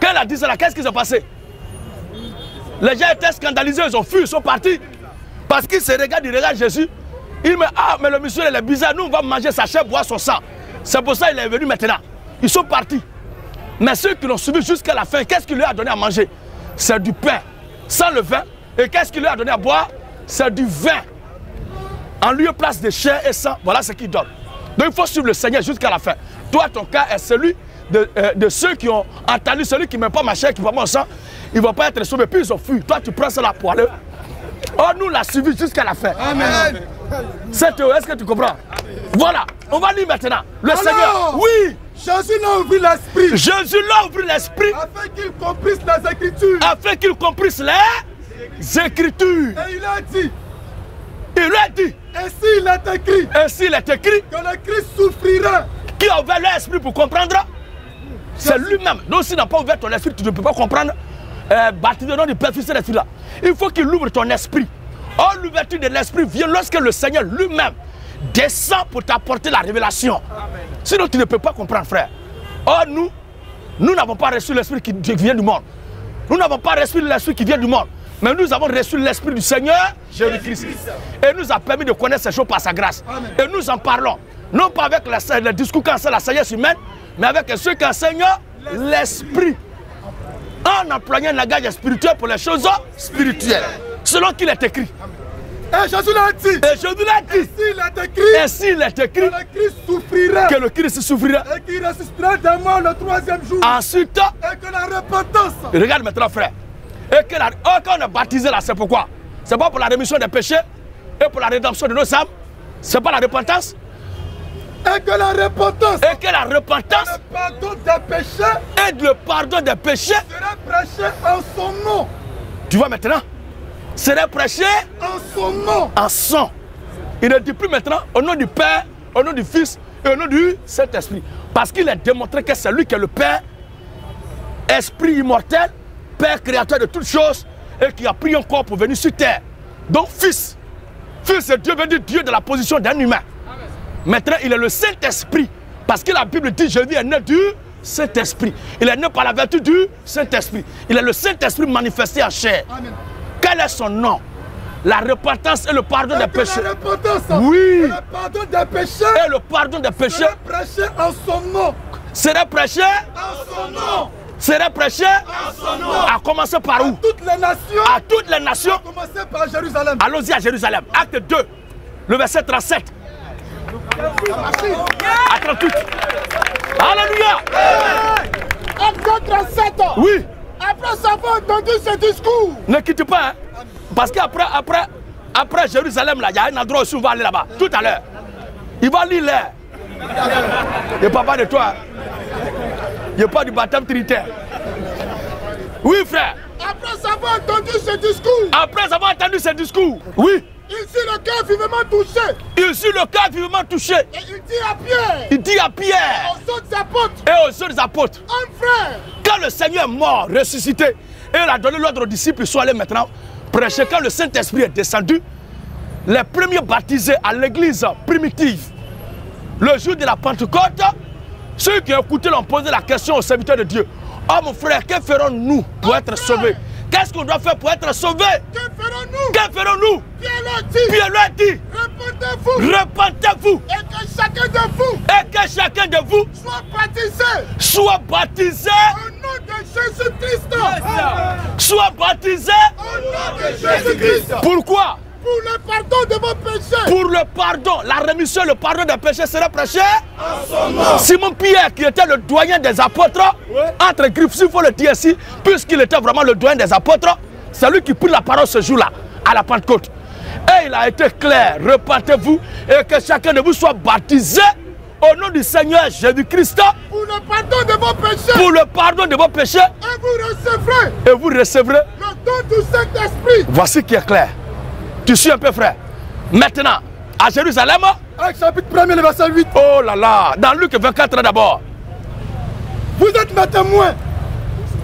Quand il a dit cela, qu'est-ce qui s'est passé Les gens étaient scandalisés, ils ont fui, ils sont partis. Parce qu'ils se regardent, ils regardent Jésus. Ils me ah, mais le monsieur, il est bizarre, nous, on va manger sa chair, boire son sang. C'est pour ça qu'il est venu maintenant. Ils sont partis. Mais ceux qui l'ont suivi jusqu'à la fin, qu'est-ce qu'il lui a donné à manger? C'est du pain, sans le vin. Et qu'est-ce qu'il lui a donné à boire? C'est du vin. En lieu place de chair et sang, voilà ce qu'il donne. Donc il faut suivre le Seigneur jusqu'à la fin. Toi, ton cas est celui de, euh, de ceux qui ont entendu, celui qui ne met pas ma chair, qui pas mon sang, il ne va pas être sauvé. Puis ils ont fui. Toi, tu prends cela pour aller. Oh, nous l'a suivi jusqu'à la fin. Amen. C'est tout. Est-ce que tu comprends? Voilà. On va lire maintenant. Le Alors Seigneur. Oui. Jésus l'a ouvert l'esprit Jésus l'a ouvert l'esprit afin qu'il comprisse les Écritures. afin qu'il comprisse les Écritures. Et il a dit, Il a dit, ainsi il est écrit, ainsi il est écrit, que le Christ souffrira. Qui a ouvert l'esprit pour comprendre C'est lui-même. Donc s'il n'a pas ouvert ton esprit, tu ne peux pas comprendre. Euh, baptiser le nom du Père, Fils et l'Esprit là. Il faut qu'il ouvre ton esprit Oh, l'ouverture de l'esprit vient lorsque le Seigneur lui-même descend pour t'apporter la révélation. Sinon, tu ne peux pas comprendre, frère. Oh, nous, nous n'avons pas reçu l'esprit qui vient du monde. Nous n'avons pas reçu l'esprit qui vient du monde. Mais nous avons reçu l'esprit du Seigneur Jésus-Christ. Et nous a permis de connaître ces choses par sa grâce. Et nous en parlons. Non pas avec la- le discours qu'enseigne la sagesse humaine, mais avec ceux qui enseignent l'esprit. En employant un langage spirituel pour les choses spirituelles. Selon qu'il est écrit. Et Jésus l'a dit. Et Jésus l'a dit. S'il est écrit Ainsi il est que écrit le Christ souffrira que le Christ souffrira. et qu'il ressuscitera des morts le troisième jour. Ensuite, Et que la repentance regarde maintenant, frère. Et que la, oh, quand on est baptisé là, c'est pourquoi? C'est pas pour la rémission des péchés et pour la rédemption de nos âmes. C'est pas la repentance? Et que la repentance Et que la repentance le pardon des péchés et le pardon des péchés, sera prêché en son nom. tu vois maintenant, serait prêché En son nom. en son. Il ne dit plus maintenant au nom du Père, au nom du Fils et au nom du Saint-Esprit. Parce qu'il a démontré que c'est lui qui est le Père, Esprit immortel, Père créateur de toutes choses et qui a pris un corps pour venir sur terre. Donc Fils. Fils de Dieu veut dire Dieu de la position d'un humain. Maintenant, il est le Saint-Esprit. Parce que la Bible dit Jésus est né du Saint-Esprit. Il est né par la vertu du Saint-Esprit. Il est le Saint-Esprit manifesté en chair. Amen. Quel est son nom? La repentance et le pardon des Et péchés. la repentance Oui. et le pardon des péchés Et le pardon des péchés sera prêché en son nom. serait prêché, En son nom. serait prêché? À commencer par où? Toutes les nations, À toutes les nations. à commencer par Jérusalem. Allons-y à Jérusalem. Acte 2, le verset 37 à 38. Alléluia. Acte 37. Oui, Après avoir entendu ce discours, ne quitte pas. hein. Parce qu'après après, après Jérusalem, là, il y a un endroit où on va aller là-bas, tout à l'heure. Il va lire l'air. Il pas de toi. Il n'est pas du baptême trinitaire. Oui, frère. après avoir entendu ce discours, Après avoir entendu ce discours, oui, ici le cœur vivement touché, il suit le cœur vivement touché. et il dit à Pierre, Il dit à Pierre. Aux autres apôtres, et aux autres apôtres, un frère, quand le Seigneur est mort, ressuscité, et il a donné l'ordre aux disciples, ils sont allés maintenant prêcher. Quand le Saint-Esprit est descendu, les premiers baptisés à l'église primitive, le jour de la Pentecôte, ceux qui ont écouté l'ont posé la question au serviteur de Dieu. Oh mon frère, que ferons-nous pour être sauvés? Qu'est-ce qu'on doit faire pour être sauvés? Que ferons-nous? Que ferons-nous? Pierre leur dit, répondez-vous, repentez-vous et que chacun de vous et que chacun de vous soit baptisé. soit baptisé, au nom de Jésus-Christ. soit baptisé. Au nom de Jésus-Christ. Pourquoi? Pour le pardon de vos péchés. Pour le pardon, la rémission, le pardon des péchés serait prêché. Simon Pierre, qui était le doyen des apôtres, entre griffes, s'il faut le dire ici, puisqu'il était vraiment le doyen des apôtres, c'est lui qui prit la parole ce jour-là, à la Pentecôte. Et il a été clair, repentez-vous et que chacun de vous soit baptisé au nom du Seigneur Jésus-Christ Pour le pardon de vos péchés. pour le pardon de vos péchés Et vous recevrez et vous recevrez. le don du Saint-Esprit. Voici qui est clair. Tu suis un peu frère. Maintenant, à Jérusalem, Acte chapitre 1 le verset 8. oh là là, dans Luc 24 d'abord, Vous êtes mes témoins.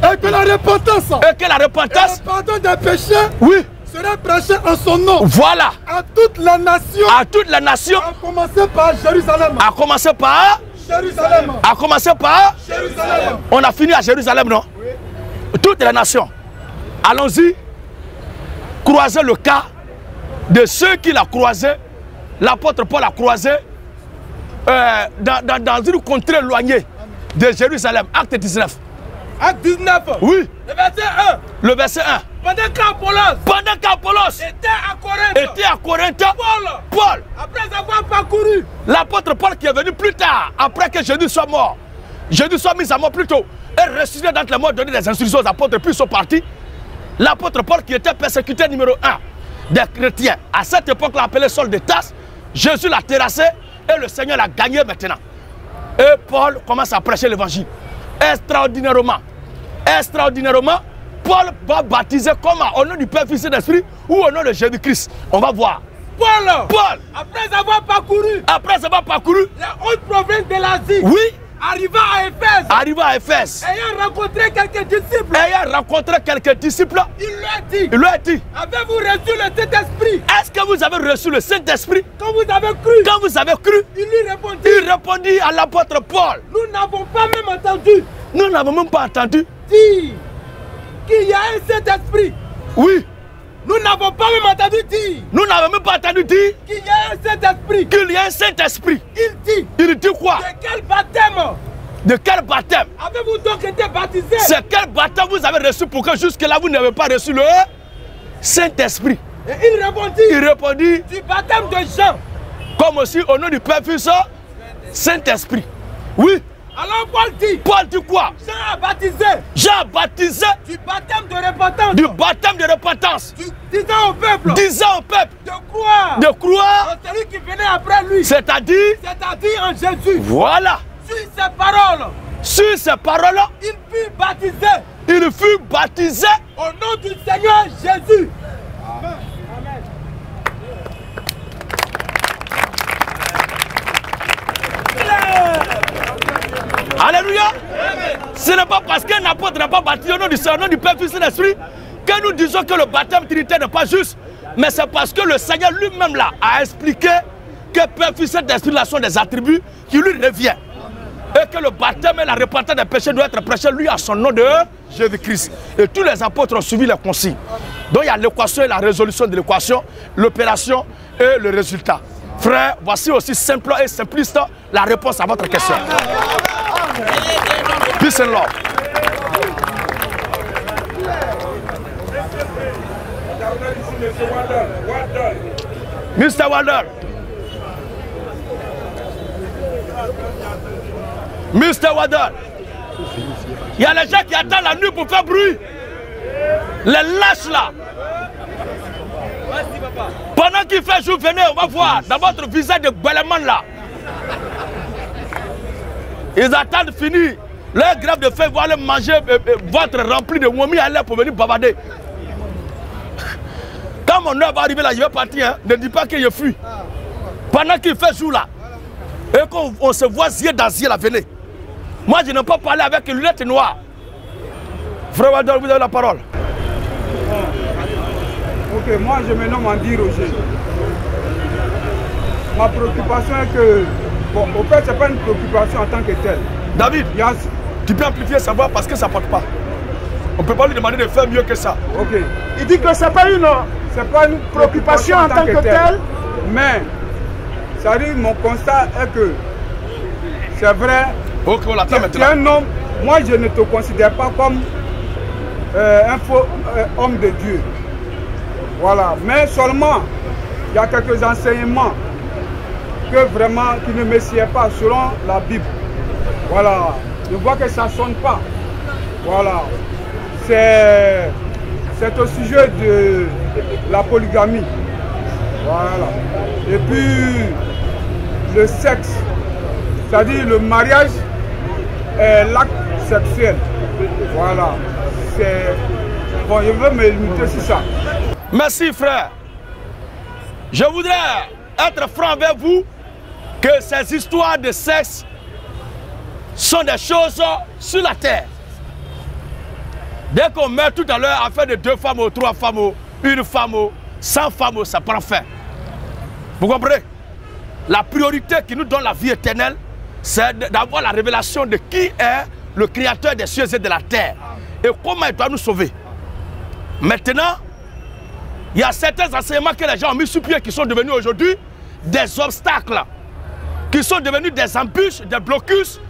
Et que la repentance et que la et repentance, le pardon des péchés oui, sera prêché en son nom voilà, à toutes les nations. à toutes les nations, À commencer par Jérusalem. à commencer par, Jérusalem. à commencer par, Jérusalem. on a fini à Jérusalem, non? Toutes les nations. Allons-y, croiser le cas de ceux qui l'ont croisé, l'apôtre Paul a croisé euh, dans, dans- dans une contrée éloignée de Jérusalem, acte 19. Acte 19, Oui, le verset 1. le verset 1. Pendant qu'Apollos Pendant qu'Apollos était à Corinthe, était à Corinthe, Paul, Paul, après avoir parcouru l'apôtre Paul qui est venu plus tard, après que Jésus soit mort, Jésus soit mis à mort plus tôt, et ressuscité d'entre les morts, donné des instructions aux apôtres, puis ils sont partis. L'apôtre Paul qui était persécuté numéro un des chrétiens, à cette époque-là appelé Saul de Tasse, Jésus l'a terrassé et le Seigneur l'a gagné maintenant. Et Paul commence à prêcher l'évangile. Extraordinairement, extraordinairement, Paul va baptiser comment Au nom du Père, Fils et d'Esprit ou au nom de Jésus-Christ On va voir. Paul, Paul, après avoir parcouru après avoir parcouru, la haute province de l'Asie, oui, arriva à Éphèse, arriva à Éphèse, ayant rencontré quelques disciples, ayant rencontré quelques disciples, il leur dit il leur a dit Avez-vous reçu le Saint-Esprit? Est-ce que vous avez reçu le Saint-Esprit? Quand vous avez cru. Quand vous avez cru, Il lui répondit il répondit à l'apôtre Paul. Nous n'avons pas même entendu. Nous n'avons même pas entendu. dire qu'il y a un Saint-Esprit. Oui, Nous n'avons pas même entendu dire nous n'avons même pas entendu dire qu'il y a un Saint-Esprit. qu'il y a un Saint-Esprit. Il dit Il dit quoi? De quel baptême? De quel baptême? Avez-vous donc été baptisé? C'est quel baptême vous avez reçu pour que jusque-là vous n'avez pas reçu le Saint-Esprit? Et il répondit Il répondit, Du baptême de Jean. comme aussi au nom du Père Fils, Saint-Esprit. Oui, Alors Paul dit Paul dit quoi? Jean a baptisé. Jean a baptisé du baptême de repentance. du baptême de repentance, Du- disant au peuple. Disant au peuple. De croire. De croire, en celui qui venait après lui, c'est-à-dire, c'est-à-dire en Jésus. voilà, Sur ces paroles, sur ces paroles, il fut baptisé. Il fut baptisé. Au nom du Seigneur Jésus. Alléluia. Ce n'est pas parce qu'un apôtre n'a pas baptisé au nom du Seigneur, au nom du Père, Fils et l'Esprit, que nous disons que le baptême trinitaire n'est pas juste. Mais c'est parce que le Seigneur lui-même là a expliqué que Père, Fils et l'Esprit là sont des attributs qui lui reviennent. Et que le baptême et la repentance des péchés doivent être prêchés lui à son nom de Jésus-Christ. Et tous les apôtres ont suivi les consignes. Donc il y a l'équation et la résolution de l'équation, l'opération et le résultat. Frère, voici aussi simple et simpliste la réponse à votre question. Peace and love. Mr. Wilder. Mr. Il y a les gens qui attendent la nuit pour faire bruit. Les lâches là. Pendant qu'il fait jour, venez, on va voir dans votre visage de Gueleman là. Ils attendent finir. Leur grève de faim, vont aller manger euh, euh, rempli de momi à l'air pour venir bavarder. Quand mon heure va arriver là, je vais partir. Hein. Ne dis pas que je fuis. Pendant qu'il fait jour là, et qu'on on se voit zier dans zier là, venez. Moi, je n'ai pas parlé avec une lunette noire. Frère Wador, vous avez la parole. Ok, moi je me nomme Andy Roger. Ma préoccupation est que, bon, au fait, c'est pas une préoccupation en tant que telle. David, tu peux amplifier sa voix parce que ça ne porte pas. On ne peut pas lui demander de faire mieux que ça. ok, Il dit que ce n'est pas une c'est pas une préoccupation en tant que telle. mais, ça dit, mon constat est que, c'est vrai, Ok, on l'attend tu es maintenant. un homme, moi je ne te considère pas comme euh, un faux euh, homme de Dieu. Voilà, mais seulement, il y a quelques enseignements que vraiment, qui ne me sied pas selon la Bible. Voilà, je vois que ça ne sonne pas. Voilà, c'est c'est au sujet de la polygamie. Voilà, et puis le sexe, c'est-à-dire le mariage est l'acte sexuel. Voilà, c'est. Bon, je veux me limiter sur ça. Merci frère. Je voudrais être franc avec vous que ces histoires de sexe sont des choses sur la terre. Dès qu'on meurt tout à l'heure, affaire de deux femmes ou trois femmes ou une femme ou cent femmes, ça prend fin. Vous comprenez? La priorité qui nous donne la vie éternelle, c'est d'avoir la révélation de qui est le créateur des cieux et de la terre et comment il doit nous sauver. Maintenant, il y a certains enseignements que les gens ont mis sous pied qui sont devenus aujourd'hui des obstacles, qui sont devenus des embûches, des blocus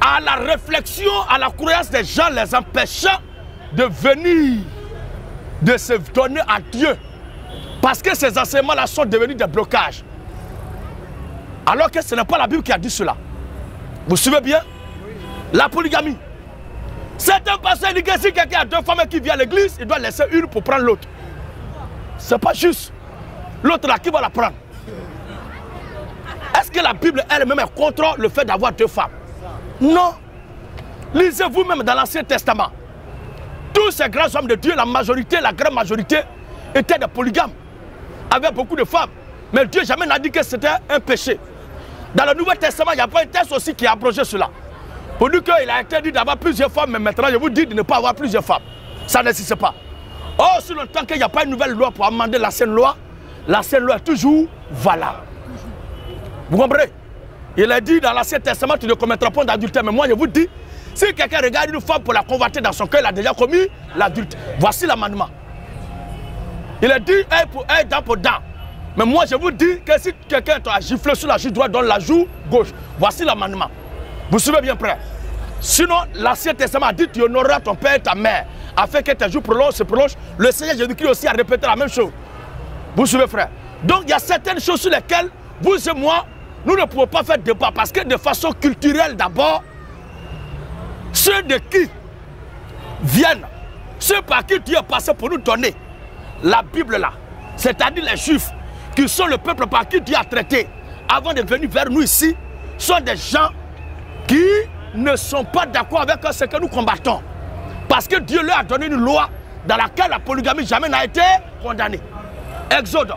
à la réflexion, à la croyance des gens, les empêchant de venir, de se donner à Dieu. Parce que ces enseignements-là sont devenus des blocages. Alors que ce n'est pas la Bible qui a dit cela. Vous suivez bien? La polygamie. Certains pasteurs disent que si quelqu'un a deux femmes qui vient à l'église, il doit laisser une pour prendre l'autre. C'est pas juste. L'autre là, qui va la prendre? Est-ce que la Bible elle-même est contre le fait d'avoir deux femmes? Non. Lisez vous-même dans l'Ancien Testament. Tous ces grands hommes de Dieu, la majorité, la grande majorité, étaient des polygames, avaient beaucoup de femmes. Mais Dieu jamais n'a dit que c'était un péché. Dans le Nouveau Testament, il n'y a pas un texte aussi qui a abrogé cela. Pour dire qu'il a été dit d'avoir plusieurs femmes, mais maintenant, je vous dis de ne pas avoir plusieurs femmes. Ça n'existe pas. Or, si longtemps qu'il n'y a pas une nouvelle loi pour amender l'ancienne loi, l'ancienne loi est toujours valable. Vous comprenez? Il a dit dans l'Ancien Testament, tu ne commettras pas d'adultère. Mais moi, je vous dis, si quelqu'un regarde une femme pour la convertir dans son cœur, il a déjà commis l'adultère. Voici l'amendement. Il a dit un pour un, dent pour dent. Mais moi, je vous dis que si quelqu'un t'a giflé sur la joue droite, dans la joue gauche, voici l'amendement. Vous suivez bien près. Sinon, l'Ancien Testament a dit tu honoreras ton père et ta mère, afin que tes jours prolongent, se prolongent. Le Seigneur Jésus-Christ aussi a répété la même chose. Vous suivez, frère. Donc, il y a certaines choses sur lesquelles, vous et moi, nous ne pouvons pas faire débat. Parce que de façon culturelle, d'abord, ceux de qui viennent, ceux par qui Dieu est passé pour nous donner la Bible là, c'est-à-dire les Juifs, qui sont le peuple par qui Dieu a traité avant de venir vers nous ici, sont des gens qui ne sont pas d'accord avec ce que nous combattons. Parce que Dieu leur a donné une loi dans laquelle la polygamie jamais n'a été condamnée. Exode.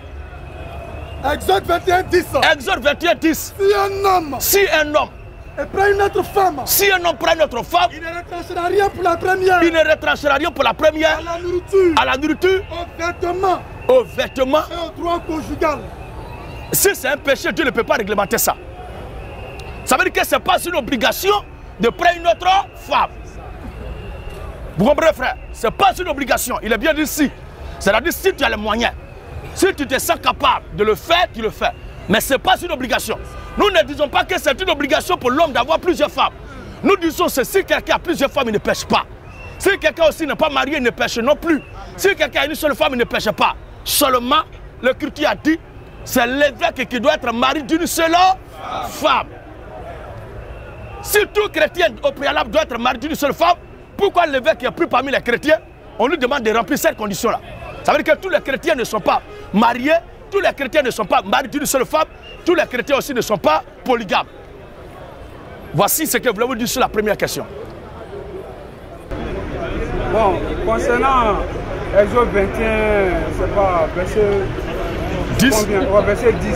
Exode 21, 10. Exode 21, 10. Si un homme Si un homme, et prend une autre femme, si un homme prend notre femme, il ne retranchera rien pour la première. il ne retranchera rien pour la première, À la nourriture, à la nourriture, aux vêtements aux vêtements. et au droit conjugal. Si c'est un péché, Dieu ne peut pas réglementer ça. Ça veut dire que ce n'est pas une obligation de prendre une autre femme. Vous comprenez, frère? Ce n'est pas une obligation. Il est bien dit si. C'est-à-dire si tu as les moyens, si tu te sens capable de le faire, tu le fais. Mais ce n'est pas une obligation. Nous ne disons pas que c'est une obligation pour l'homme d'avoir plusieurs femmes. Nous disons que si quelqu'un a plusieurs femmes, il ne pêche pas. Si quelqu'un aussi n'est pas marié, il ne pêche non plus. Si quelqu'un a une seule femme, il ne pêche pas. Seulement, le culture a dit, c'est l'évêque qui doit être marié d'une seule femme. Si tout chrétien au préalable doit être marié d'une seule femme, pourquoi l'évêque qui est plus parmi les chrétiens, on lui demande de remplir cette condition-là Ça veut dire que tous les chrétiens ne sont pas mariés, tous les chrétiens ne sont pas mariés d'une seule femme, tous les chrétiens aussi ne sont pas polygames. Voici ce que je voulais vous dire sur la première question. Bon, concernant Exode 21, je sais pas, verset 10. combien? Ouais, verset 10.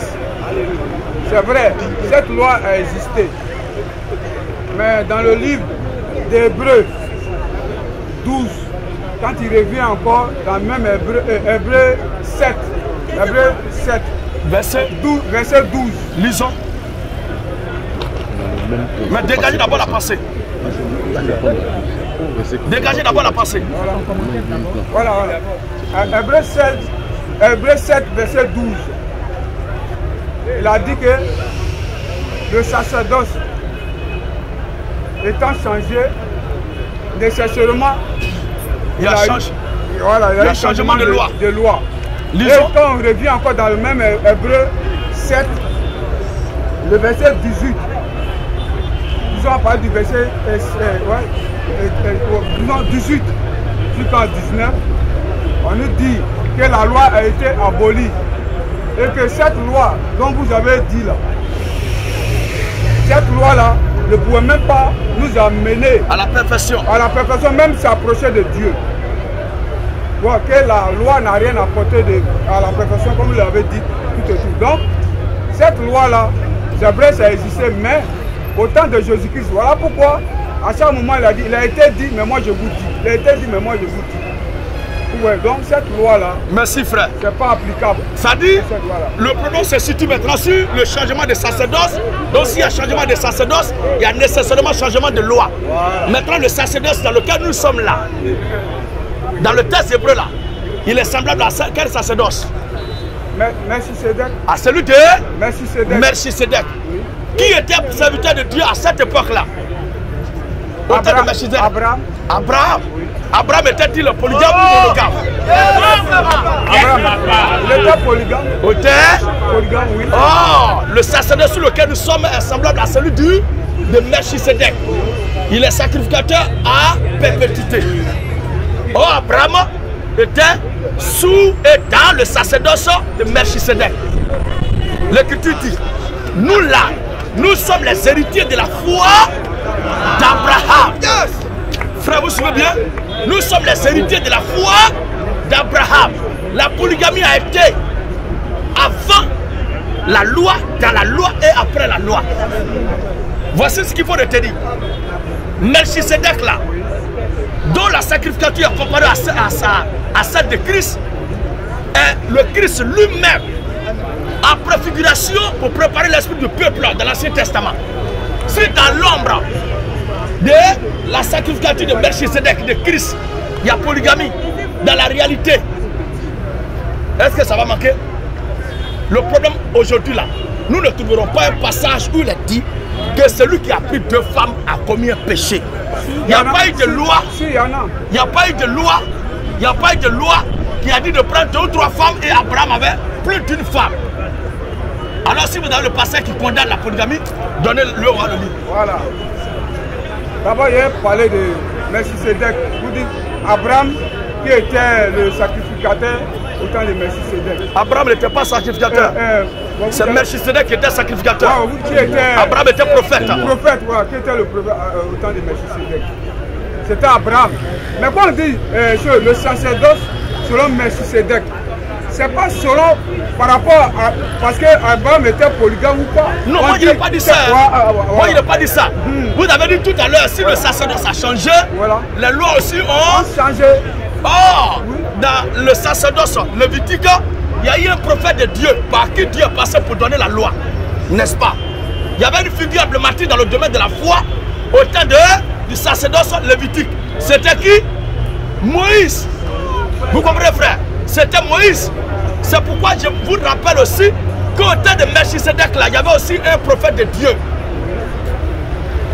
C'est vrai, cette loi a existé. Mais dans le livre d'Hébreu 12, quand il revient encore dans même Hébreu, euh, Hébreu 7, Hébreu 7, Verset 12, verset 12, Lisons. Mais dégagez d'abord la pensée. Dégagez d'abord la pensée. Voilà, voilà. Euh, Hébreu 7, Hébreu 7, verset 12. Il a dit que le sacerdoce étant changé, nécessairement, Il a eu- changé. voilà, il y a Il a changement de loi. de loi. Et quand on revient encore dans le même Hébreu 7, le verset 18, nous allons parler du verset euh, euh, ouais, euh, euh, non, 18 jusqu'en 19. On nous dit que la loi a été abolie et que cette loi dont vous avez dit là, cette loi-là ne pouvait même pas nous amener À la perfection. à la perfection, même s'approcher de Dieu. Bon, que la loi n'a rien apporté de, à la perfection, comme vous l'avez dit tout et tout. Donc, cette loi-là, c'est vrai, ça existait, mais au temps de Jésus-Christ, voilà pourquoi, à chaque moment, il a dit, il a été dit, mais moi je vous dis. Il a été dit, mais moi je vous dis. Ouais, donc cette loi-là, Merci frère. c'est pas applicable. Ça dit, le pronom se situe maintenant sur le changement de sacerdoce. Donc s'il y a changement de sacerdoce, il y a nécessairement changement de loi. Maintenant, le sacerdoce dans lequel nous sommes là, dans le texte hébreu là, il est semblable à quel sacerdoce? Merci Cédric. À celui de Merci Cédric. Melchisedec. Qui était serviteur de Dieu à cette époque-là Au temps de Abraham. Abraham. Abraham. Abraham était-il polygame ou monogame? Abraham. Il était polygame. Était Polygame, oui. Oh, le sacerdoce sur lequel nous sommes est semblable à celui du, de Melchisedec. Il est sacrificateur à perpétuité. Oh, Abraham était sous et dans le sacerdoce de Melchisedec. L'Écriture dit, nous là, nous sommes les héritiers de la foi d'Abraham. Frère, vous suivez bien? Nous sommes les héritiers de la foi d'Abraham. La polygamie a été avant la loi, dans la loi et après la loi. Voici ce qu'il faut retenir. Melchisedec là, dont la sacrificature est comparée à, à, celle de Christ, est le Christ lui-même en préfiguration pour préparer l'esprit du peuple dans l'Ancien Testament. Si dans l'ombre de la sacrificature de Melchisedec, de Christ, il y a polygamie, dans la réalité, est-ce que ça va manquer? Le problème aujourd'hui là, nous ne trouverons pas un passage où il est dit que celui qui a pris deux femmes a commis un péché. Il n'y a, pas eu de loi. Il n'y a pas eu de loi. Il n'y a pas eu de loi qui a dit de prendre deux ou trois femmes et Abraham avait plus d'une femme. Alors si vous avez le passage qui condamne la polygamie, donnez-le à le livre. Voilà. D'abord, il y a parlé de Melchisedec. Vous dites Abraham qui était le sacrificateur au temps de Melchisedec. Abraham n'était pas sacrificateur. Euh, euh, C'est Melchisedec qui était sacrificateur. Ah, vous qui était, Abraham était prophète. Prophète, qui était le prophète euh, au temps de Melchisedec. C'était Abraham. Mais quand on dit euh, le sacerdoce selon Melchisedec, c'est pas selon par rapport à. Parce que Abraham était polygame ou pas? Non, On moi dit- je n'ai pas dit ça. Ouais, ouais, ouais, Moi je n'ai pas dit ça. Vous avez dit tout à l'heure, si le sacerdoce a changé, Voilà. les lois aussi On ont. changé. Or, dans le sacerdoce lévitique, il y a eu un prophète de Dieu par qui Dieu est passé pour donner la loi. N'est-ce pas? Il y avait une figure emblématique dans le domaine de la foi au temps de, du sacerdoce lévitique. C'était qui? Moïse. Vous comprenez, frère C'était Moïse. C'est pourquoi je vous rappelle aussi qu'au temps de Melchisedec, là, il y avait aussi un prophète de Dieu.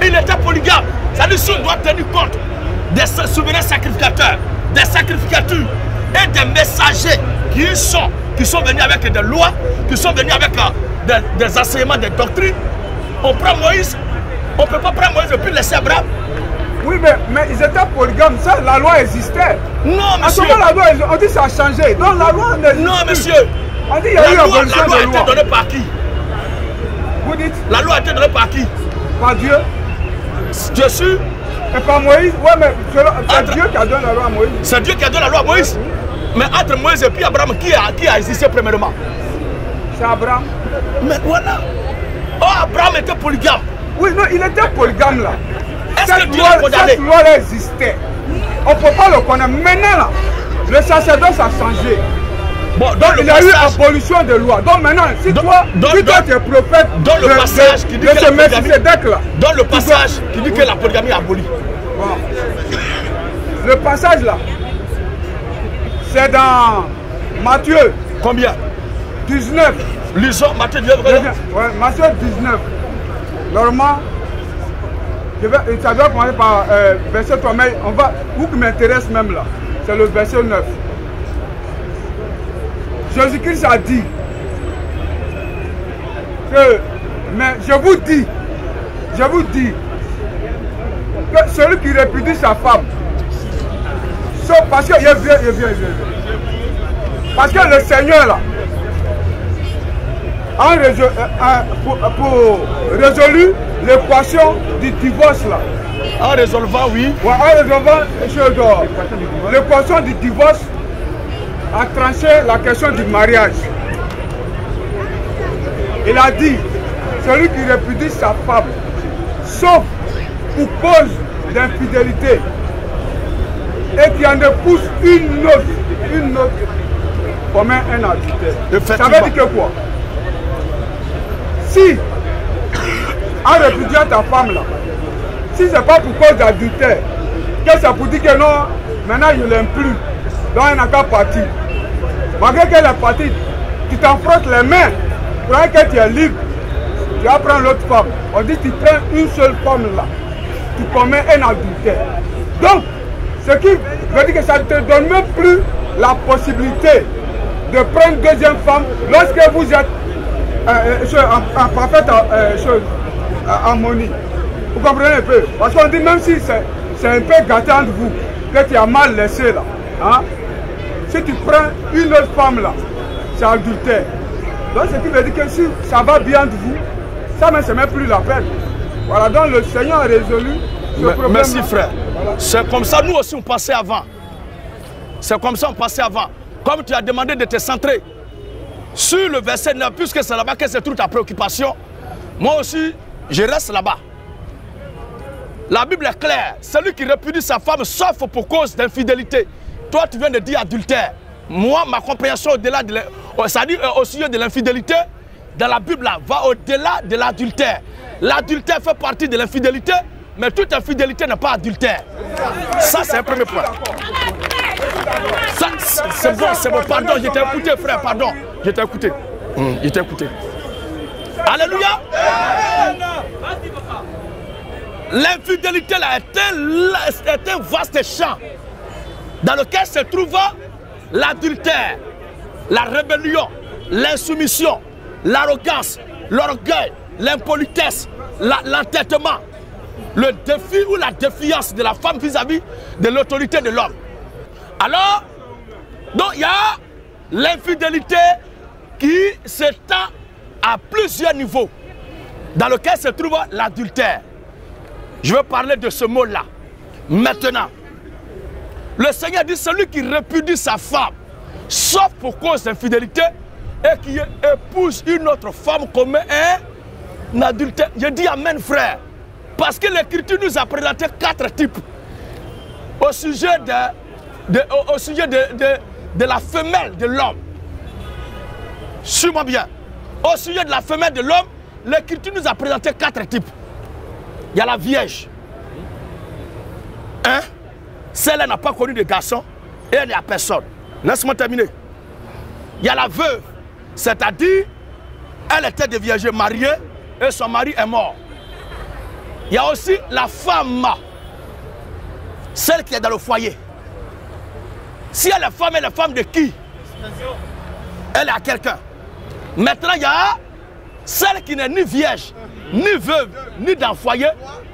Il était polygame. C'est-à-dire qu'on doit tenir compte des souverains sacrificateurs, des sacrificatures et des messagers qui sont, qui sont venus avec des lois, qui sont venus avec euh, des, des enseignements, des doctrines. On prend Moïse, on ne peut pas prendre Moïse et puis laisser Abraham. Oui, mais, mais ils étaient polygames. Ça, la loi existait. Non, À ce monsieur. moment, la loi, on dit que ça a changé. Donc la loi n'existe Non, monsieur. On dit qu'il y a La eu loi, abolition la loi a été donnée par qui? Vous dites La loi a été donnée par qui? Par Dieu Je suis. et par Moïse. Ouais, mais c'est Entre- Dieu qui a donné la loi à Moïse. C'est Dieu qui a donné la loi à Moïse? Mais entre Moïse et puis Abraham, qui a, qui a existé premièrement? C'est Abraham. Mais voilà. Oh, Abraham était polygame. Oui, non, il était polygame là. Cette loi, cette loi existait. On ne peut pas le connaître. Maintenant là, le sacerdoce a changé. Bon, dans le Il y a eu abolition de loi. Donc maintenant, si Dans- toi, dans- si toi tu es prophète dans le passage de- qui dit de que ce la polygamie- là, dans le passage qui dit que la polygamie est abolie. Le passage là, c'est dans Matthieu Combien? 19. Lisons Matthieu 19. Je viens- Ouais, Matthieu 19. Normalement, je vais, ça doit commencer par euh, verset 3, mais on va, vous qui m'intéresse même là, c'est le verset 9. Jésus-Christ a dit que, mais je vous dis, je vous dis, que celui qui répudie sa femme, sauf parce que, il vient, il vient, il vient. Parce que le Seigneur là, a euh, résolu l'équation du divorce là. En résolvant, oui. Ouais, en résolvant chose d'or. l'équation du divorce a tranché la question du mariage. Il a dit, celui qui répudie sa femme, sauf pour cause d'infidélité, et qui en épouse une autre, une autre, commet un adultère. Ça veut dire que quoi? Si, en répudiant ta femme là, si c'est pas pour cause d'adultère, que c'est pour dire que non, maintenant je l'aime plus, donc elle n'a qu'à partir. Malgré qu'elle est partie, tu t'en frottes les mains, pour que tu es libre, tu vas prendre l'autre femme. On dit tu prends une seule femme là, tu commets un adultère. Donc, ce qui veut dire que ça ne te donne même plus la possibilité de prendre deuxième femme lorsque vous êtes euh, euh, en, en parfaite euh, chose, euh, harmonie. Vous comprenez un peu? Parce qu'on dit même si c'est un peu gâté entre vous, que tu as mal laissé là, hein, si tu prends une autre femme là, c'est adultère. Donc ce qui veut dire que si ça va bien entre vous, ça ne c'est même plus la peine. Voilà, donc le Seigneur a résolu ce Me- problème. Merci, frère. C'est comme ça, nous aussi, on passait avant. C'est comme ça, on passait avant. Comme tu as demandé de te centrer. sur le verset 9, puisque c'est là-bas que se trouve ta préoccupation, moi aussi, je reste là-bas. La Bible est claire. Celui qui répudie sa femme sauf pour cause d'infidélité. Toi, tu viens de dire adultère. Moi, ma compréhension au-delà de l'in- euh, de l'infidélité, dans la Bible, là, va au-delà de l'adultère. L'adultère fait partie de l'infidélité, mais toute infidélité n'est pas adultère. Ça, c'est un premier point. C'est- bon, c'est bon. Pardon, je t'ai écouté, frère, pardon. Je t'ai écouté. Hum, je t'ai écouté. Alléluia. L'infidélité là est un, vaste champ dans lequel se trouve l'adultère, la rébellion, l'insoumission, l'arrogance, l'orgueil, l'impolitesse, l'entêtement, le défi ou la défiance de la femme vis-à-vis de l'autorité de l'homme. Alors, il y a l'infidélité qui s'étend à plusieurs niveaux, dans lequel se trouve l'adultère. Je veux parler de ce mot-là. Maintenant, le Seigneur dit celui qui répudie sa femme, sauf pour cause d'infidélité, et qui épouse une autre femme comme un adultère. Je dis Amen, frère. Parce que l'Écriture nous a présenté quatre types au sujet de, de- la femelle de l'homme. Suis-moi bien. Au sujet de la femelle de l'homme, l'Écriture nous a présenté quatre types. Il y a la vierge. Hein? Celle-là n'a pas connu de garçon et elle n'est à personne. Laisse-moi terminer. Il y a la veuve, c'est-à-dire, elle était de vierge mariée et son mari est mort. Il y a aussi la femme, celle qui est dans le foyer. Si elle est femme, elle est femme de qui? Elle est à quelqu'un. Maintenant, il y a celle qui n'est ni vierge, ni veuve, ni dans foyer.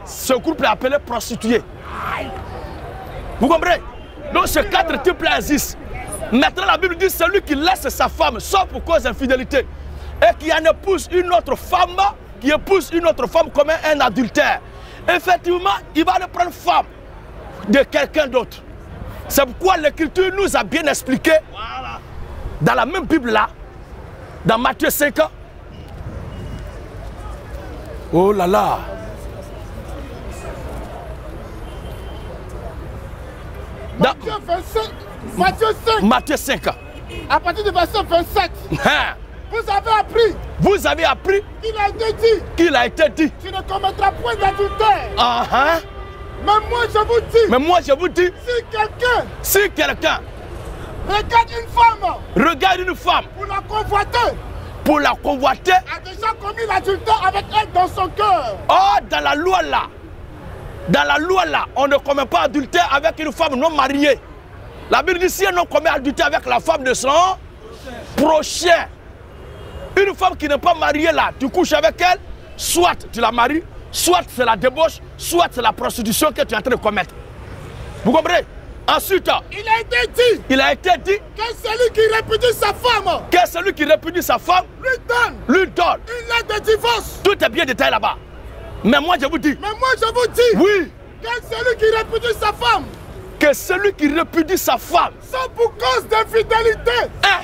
Ce couple est appelé prostituée. Vous comprenez? Donc ces quatre types-là existent. Maintenant, la Bible dit celui qui laisse sa femme, sauf pour cause d'infidélité, et qui en épouse une autre femme, qui épouse une autre femme comme un, adultère, effectivement, il va le prendre femme de quelqu'un d'autre. C'est pourquoi l'Écriture nous a bien expliqué, dans la même Bible là, dans Matthieu 5, oh là là, Dans- Matthieu 25, Matthieu 5, Matthieu 5, à partir du verset 27, hein, vous avez appris. Vous avez appris qu'il a été dit. qu'il a été dit, Tu ne commettras point d'adultère. ah, hein, Mais moi, je vous dis, mais moi je vous dis, si quelqu'un si quelqu'un regarde une femme regarde une femme pour la convoiter, pour la convoiter, a déjà commis l'adultère avec elle dans son cœur. oh, dans la loi là, dans la loi là, on ne commet pas adultère avec une femme non mariée. La Bible dit si un homme commet adultère avec la femme de son prochain, une femme qui n'est pas mariée là, tu couches avec elle, soit tu la maries, soit c'est la débauche, soit c'est la prostitution que tu es en train de commettre. Vous comprenez? Ensuite, Il a été dit il a été dit que celui qui répudie sa femme que celui qui répudie sa femme lui donne lui donne. une lettre de divorce. Tout est bien détaillé là-bas. Mais moi, je vous dis, Mais moi, je vous dis oui, que celui qui répudie sa femme que celui qui répudie sa femme, sans pour cause d'infidélité, hein,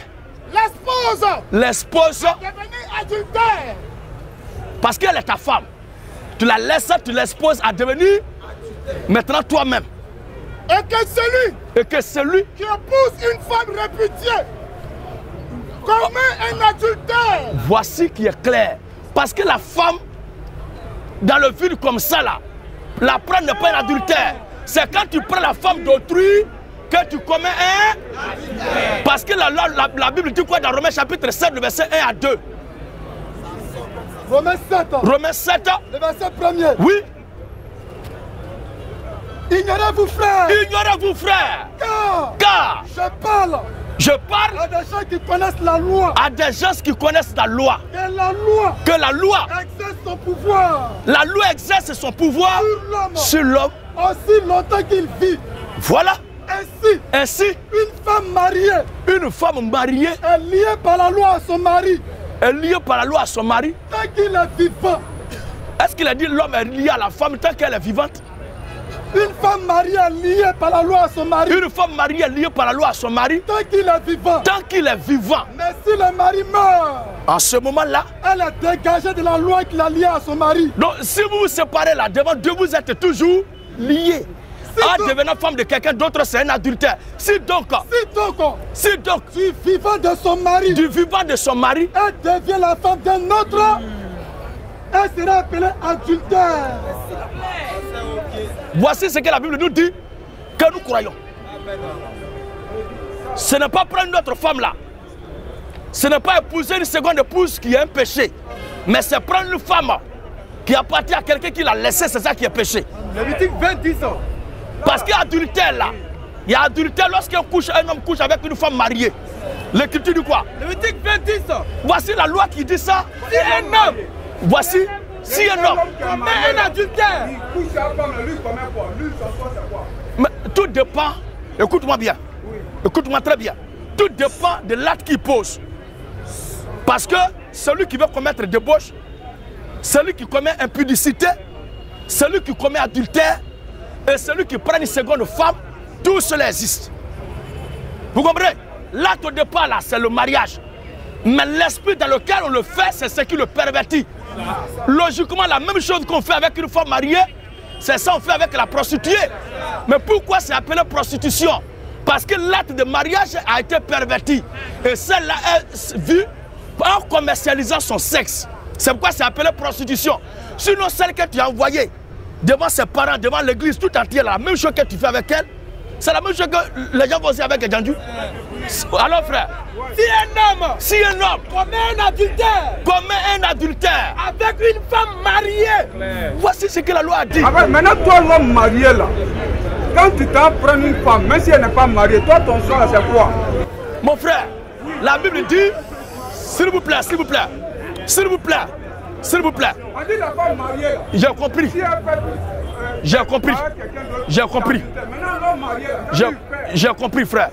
l'expose l'expose devenir adultère. parce qu'elle est ta femme. Tu la laisses, tu l'exposes à devenir maintenant toi-même. Et que celui Et que celui qui épouse une femme répudiée commet un adultère. voici qui est clair. Parce que la femme, dans le vide comme ça là, la prendre n'est pas un adultère. C'est quand tu prends la femme d'autrui que tu commets un. Parce que la, la- Bible dit quoi dans Romains chapitre 7, le verset 1 à 2 Romains 7, Romains 7, le verset premier. oui, Ignorez-vous, frères, ignorez-vous frères, car car je parle je parle à des gens qui connaissent la loi. à des gens qui connaissent la loi. Et la loi Que la loi, exerce son pouvoir la loi exerce son pouvoir sur l'homme sur l'homme. aussi longtemps qu'il vit. Voilà. Ainsi, Ainsi, une femme mariée une femme mariée est liée par la loi à son mari est liée par la loi à son mari. tant qu'il est vivant. Est-ce qu'il a dit l'homme est lié à la femme tant qu'elle est vivante? Une femme mariée est liée par la loi à son mari Une femme mariée liée par la loi à son mari tant qu'il est vivant. tant qu'il est vivant. Mais si le mari meurt, En ce moment-là, elle est dégagée de la loi qui l'a liée à son mari. donc si vous vous séparez là, devant Dieu, vous êtes toujours liés. En donc- devenant femme de quelqu'un d'autre, c'est un adultère. Si donc, Si donc si donc, du vivant de son mari, du vivant de son mari, elle devient la femme d'un autre, elle sera appelée adultère. voici ce que la Bible nous dit que nous croyons. Ce n'est pas prendre notre femme là. Ce n'est pas épouser une seconde épouse qui est un péché. Mais c'est prendre une femme qui appartient à quelqu'un qui l'a laissé, c'est ça qui est péché. Lévitique 20, 10 ans. Parce qu'il y a adultère là. Il y a adultère lorsqu'un couche, un homme couche avec une femme mariée. L'écriture dit quoi? Lévitique 20, 10 ans. Voici la loi qui dit ça. Si un homme Voici, si un homme. commet un adultère, Il couche à femme, lui commet quoi Lui, son soi, c'est quoi? Mais tout dépend. Écoute-moi bien. Écoute-moi très bien. Tout dépend de l'acte qu'il pose. Parce que celui qui veut commettre débauche, celui qui commet impudicité, celui qui commet adultère et celui qui prend une seconde femme, tout cela existe. Vous comprenez? L'acte au départ, là, c'est le mariage. Mais l'esprit dans lequel on le fait, c'est ce qui le pervertit. Logiquement, la même chose qu'on fait avec une femme mariée, c'est ça qu'on fait avec la prostituée. Mais pourquoi c'est appelé prostitution? Parce que l'acte de mariage a été perverti. Et celle-là est vue en commercialisant son sexe. C'est pourquoi c'est appelé prostitution. Sinon, celle que tu as envoyée devant ses parents, devant l'église tout entière, la même chose que tu fais avec elle, c'est la même chose que les gens vont faire avec Djandu. Alors frère, si un homme si un homme commet un adultère commet un adultère, avec une femme mariée, voici ce que la loi a dit. Maintenant, toi, l'homme marié là, quand tu t'en prends une femme, même si elle n'est pas mariée, toi, ton choix là, c'est quoi? Mon frère, la Bible dit, s'il vous plaît, s'il vous plaît, s'il vous plaît, s'il vous plaît, j'ai compris, euh, j'ai compris, J'ai compris. J'ai compris frère.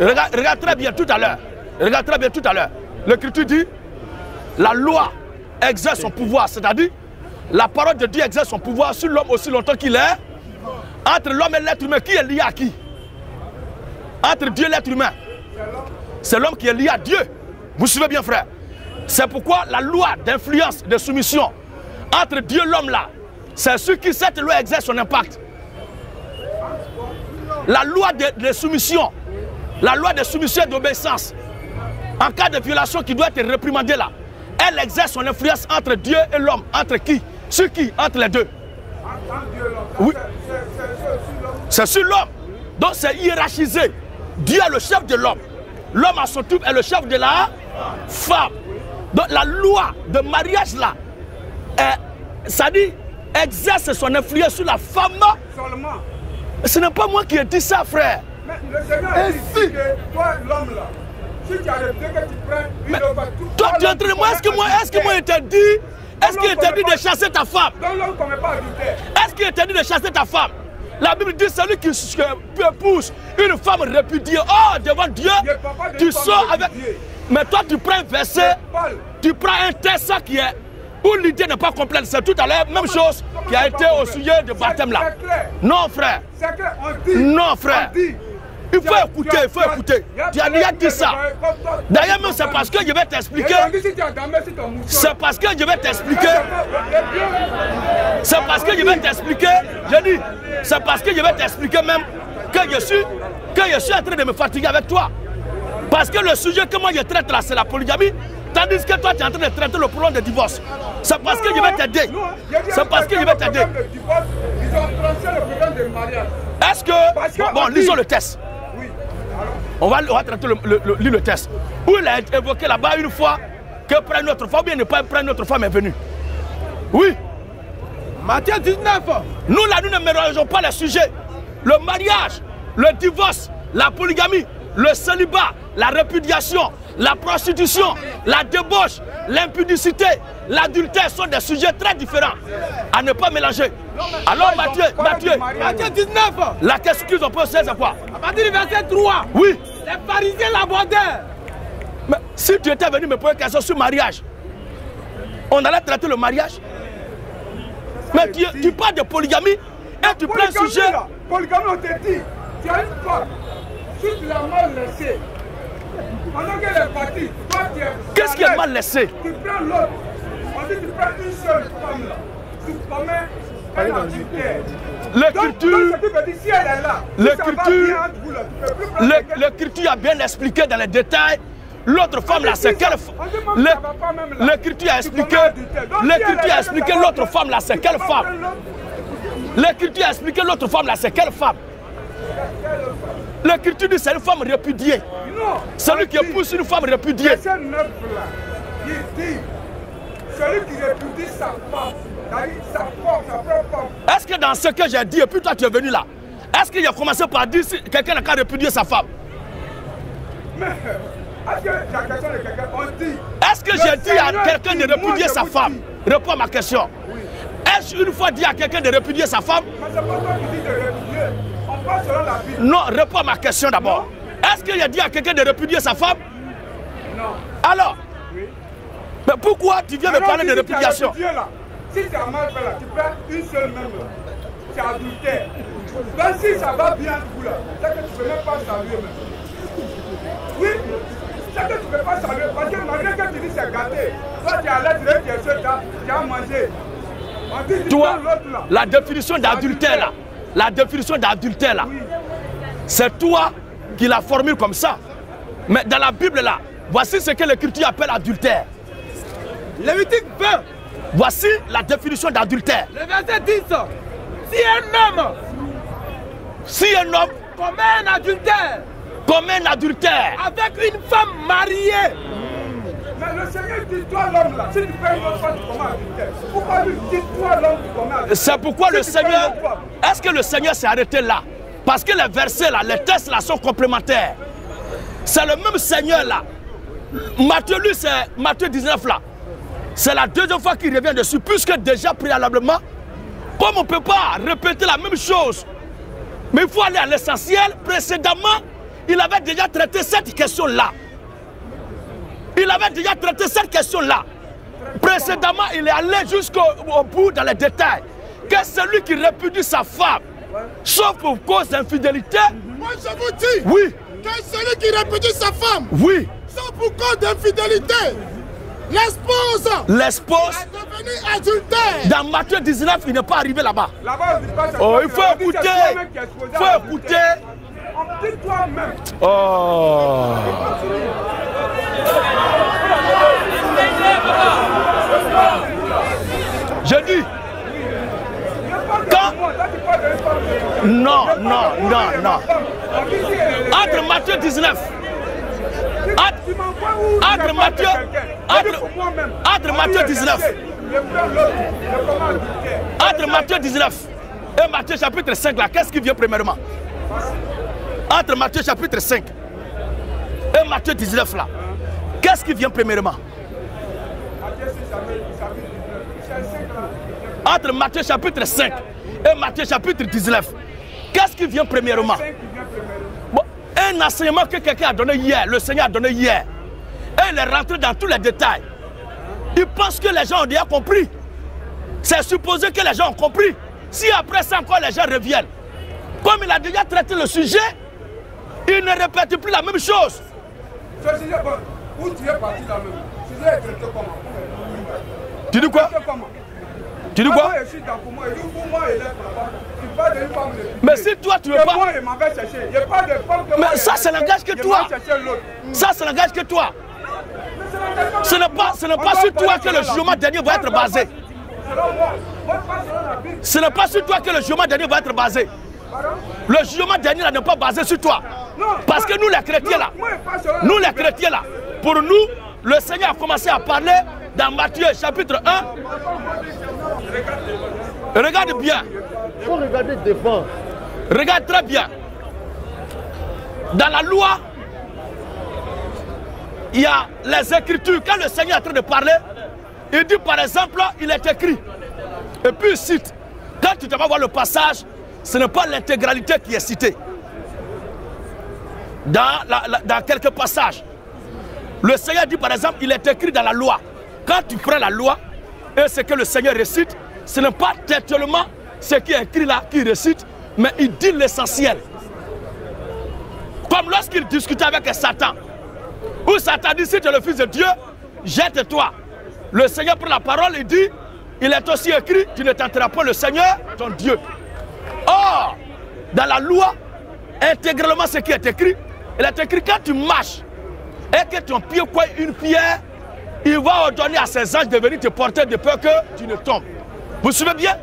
Regarde, regarde très bien tout à l'heure. Regarde très bien tout à l'heure. L'écriture dit, la loi exerce son pouvoir, c'est-à-dire la parole de Dieu exerce son pouvoir sur l'homme aussi longtemps qu'il est. Entre l'homme et l'être humain, qui est lié à qui? Entre Dieu et l'être humain. C'est l'homme qui est lié à Dieu. Vous suivez bien, frère C'est pourquoi la loi d'influence, de soumission entre Dieu et l'homme là, c'est sur qui cette loi exerce son impact. La loi de, soumission, la loi de soumission et d'obéissance, en cas de violation qui doit être réprimandée là, elle exerce son influence entre Dieu et l'homme. Entre qui? Sur qui? Entre les deux. Oui. C'est sur l'homme. Donc c'est hiérarchisé. Dieu est le chef de l'homme. L'homme à son tour est le chef de la femme. Donc la loi de mariage là, est- ça dit, exerce son influence sur la femme. seulement. Ce n'est pas moi qui ai dit ça, frère. Mais le Seigneur a dit Ainsi. que toi, l'homme là, si tu as le que tu prends, il Mais ne va tout. Toi, tu es en train de moi, est-ce que moi, est-ce que moi, il t'a dit, est-ce qu'il t'a dit de chasser ta femme? Donc l'homme ne commet pas adultère. Est-ce qu'il t'a dit de chasser ta femme? La Bible dit celui qui qui épouse une femme répudiée, oh, devant Dieu, Il tu sors avec. répudiée. Mais toi, tu prends un verset, tu prends un texte qui est où l'idée n'est pas complète. C'est tout à l'heure, même chose qui a été au sujet de baptême là. Non, frère. Non, frère. Il faut écouter, il faut écouter. Tu as déjà dit ça. D'ailleurs, même c'est parce que je vais t'expliquer. C'est parce que je vais t'expliquer. C'est parce que je vais t'expliquer. Je dis, c'est parce que je vais t'expliquer même que je suis, que je suis en train de me fatiguer avec toi. Parce que le sujet que moi je traite là, c'est la polygamie. Tandis que toi, tu es en train de traiter le problème de divorce. C'est parce que je vais t'aider. Dit C'est parce que je vais t'aider. de Ils ont tranché le problème du mariage. Est-ce que. Parce que Bon, lisons le test. Oui. On va, on va traiter le, le- le- lire le test. Où il a évoqué là-bas une fois que prendre notre femme ou bien ne pas prendre notre femme est venue. Oui. Matthieu 19. Nous là, nous ne mélangeons pas les sujets. Le mariage, le divorce, la polygamie, le célibat, la répudiation, la prostitution, la débauche, l'impudicité, l'adultère sont des sujets très différents à ne pas mélanger. Alors Mathieu, Mathieu, Matthieu 19. la question qu'ils ont posée c'est quoi? À partir du verset 3. Oui, Les pharisiens l'abordèrent. mais si tu étais venu me poser une question sur le mariage, on allait traiter le mariage. Mais tu, tu parles de polygamie Et tu prends sujet. Polygamie, on te dit, tu as une femme, si tu l'as mal laissée, pendant qu'elle est partie, toi tu es. Qu'est-ce qui est mal laissé? Tu prends l'autre. On dit tu prends une seule femme là. Tu commets un adultère. Si elle est là, a bien expliqué dans les détails. L'autre femme là, c'est quelle femme. L'écriture a expliqué. L'écriture a expliqué l'autre femme là, c'est quelle femme? L'écriture a expliqué l'autre femme là, c'est quelle femme? L'écriture dit c'est une femme répudiée. Non. Celui qui épouse une femme répudiée. Verset 9 là, il dit, celui qui répudie sa femme, sa femme, sa propre femme, Est-ce que dans ce que j'ai dit, et puis toi tu es venu là, est-ce qu'il a commencé par dire si quelqu'un n'a qu'à répudier sa femme? Mais est-ce que la question de quelqu'un, on dit, Est-ce que j'ai dit à quelqu'un de répudier sa femme? Réponds à ma question. Est-ce une fois dit à quelqu'un de répudier sa femme? Mais c'est pas toi qui dis de répudier, on parle selon la Bible. Non, réponds à ma question d'abord. Est-ce qu'il a dit à quelqu'un de répudier sa femme? Non. Alors? Mais pourquoi tu viens me parler de répudiation? répudié, là, Si mal fait là, tu perds une seule même là. C'est adultère. Donc si ça va bien vous là, c'est que tu ne peux même pas saluer même. Oui, c'est que tu ne peux pas saluer parce que malgré que tu dis c'est gâté, toi tu es à l'aise, tu es là, tu as mangé. On dit tu Toi, la définition d'adultère là, la définition d'adultère là, c'est toi qui la formule comme ça. Mais dans la Bible là, voici ce que l'Écriture appelle adultère. Lévitique 20, Voici la définition d'adultère. le verset 10. Si un homme Si un homme commet un adultère commet un adultère, avec une femme mariée, Mais le Seigneur dit toi l'homme là, si tu fais une autre tu. Pourquoi lui dit toi l'homme commet adultère c'est pourquoi le Si tu Seigneur. Est-ce que le Seigneur s'est arrêté là? Parce que les versets là, les textes là sont complémentaires. C'est le même Seigneur là. Matthieu, lui, c'est Matthieu 19 là. C'est la deuxième fois qu'il revient dessus, puisque déjà préalablement, comme on ne peut pas répéter la même chose, mais il faut aller à l'essentiel, précédemment, il avait déjà traité cette question-là. Il avait déjà traité cette question-là. Précédemment, il est allé jusqu'au au bout dans les détails. Que celui qui répudie sa femme, sauf pour cause d'infidélité, Moi, je vous dis oui, que celui qui répudie sa femme, oui, sans pour cause d'infidélité, l'espouse l'espouse, est devenue adultère. dans Matthieu 19, il n'est pas arrivé là-bas. Là-bas, Oh, il faut écouter. Il faut écouter. On dit toi-même. Oh. Je dis, quand... Non, non, non, non. Entre Matthieu 19, entre, Matthieu, entre Matthieu 19, entre Matthieu 19 et Matthieu chapitre 5 là, qu'est-ce qui vient premièrement? Entre Matthieu chapitre 5 et Matthieu 19 là, qu'est-ce qui vient premièrement Entre Matthieu chapitre 5 et Matthieu chapitre 19, qu'est-ce qui vient premièrement Un enseignement que quelqu'un a donné hier, le Seigneur a donné hier, et il est rentré dans tous les détails. Il pense que les gens ont déjà compris. C'est supposé que les gens ont compris. Si après ça encore les gens reviennent, comme il a déjà traité le sujet, il ne répète plus la même chose. Où tu es parti là même Ce sujet est traité comment Tu dis quoi? Tu dis quoi? Tu Mais si toi tu veux pas, moi, il m'avait cherché. Il n'y a pas de femme que Mais ça, m'a n'engage que toi. Ça, ça n'engage que toi. Ce n'est pas, ce pas sur toi que le jugement dernier va être basé. Ce n'est pas sur toi que le jugement dernier va être basé. Le jugement dernier n'est pas basé sur toi. Parce que nous les chrétiens là, nous les chrétiens là, pour nous, le Seigneur a commencé à parler dans Matthieu chapitre 1. Regarde bien. Il faut regarder devant. Regarde très bien. Dans la loi, il y a les écritures. Quand le Seigneur est en train de parler, il dit par exemple, il est écrit. Et puis il cite. Quand tu vas voir le passage, ce n'est pas l'intégralité qui est citée. Dans, la- la- dans quelques passages, le Seigneur dit par exemple, il est écrit dans la loi. Quand tu prends la loi et ce que le Seigneur récite, ce n'est pas textuellement ce qui est écrit là, qu'il récite, mais il dit l'essentiel. Comme lorsqu'il discutait avec Satan, où Satan dit si tu es le fils de Dieu, jette-toi. Le Seigneur prend la parole et dit, il est aussi écrit, tu ne tenteras pas le Seigneur, ton Dieu. Or, dans la loi, intégralement ce qui est écrit, il est écrit quand tu marches et que ton pied coin une pierre, il va ordonner à ses anges de venir te porter de peur que tu ne tombes. Vous suivez bien?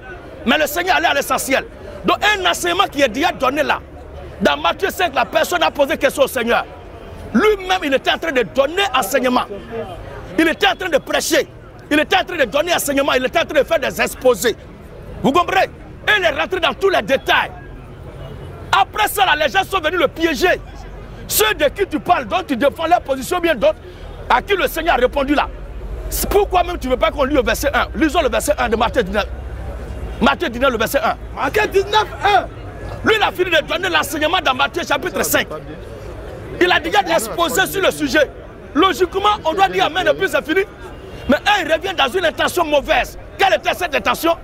Mais le Seigneur allait à l'essentiel. Donc un enseignement qui est déjà donné là, dans Matthieu 5, la personne a posé question au Seigneur. Lui-même, il était en train de donner enseignement. Il était en train de prêcher. Il était en train de donner enseignement. Il était en train de faire des exposés. Vous comprenez? Il est rentré dans tous les détails. Après ça, les gens sont venus le piéger. Ceux de qui tu parles, dont tu défends leur position, bien d'autres, à qui le Seigneur a répondu là. Pourquoi même tu ne veux pas qu'on lit le verset 1 Lisons le verset 1 de Matthieu 19. Matthieu 19, le verset 1. Matthieu 19, 1. Lui, il a fini de donner l'enseignement dans Matthieu chapitre 5. Il a déjà exposé sur le sujet. Logiquement, on doit dire Amen et puis c'est fini. Mais un, il revient dans une intention mauvaise. Quelle était cette intention?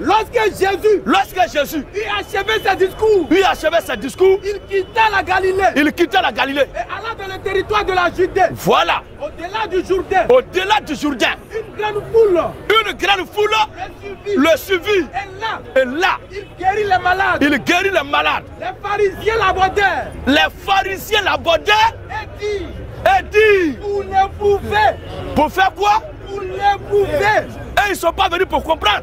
Lorsque Jésus Lorsque Jésus eut achevé ses discours, lui achevait ses discours, il quitta la Galilée il quittait la Galilée. et alla dans le territoire de la Judée, Voilà, au-delà du Jourdain. au-delà du Jourdain, Une grande foule une grande foule le suivit. le suivit. Et là, Et là, il guérit les malades. il guérit les malades. Les pharisiens l'abordèrent Les pharisiens l'abordaient et dit et dit Vous les pouvez, Pour faire quoi? Vous les pouvez. Et ils ne sont pas venus pour comprendre.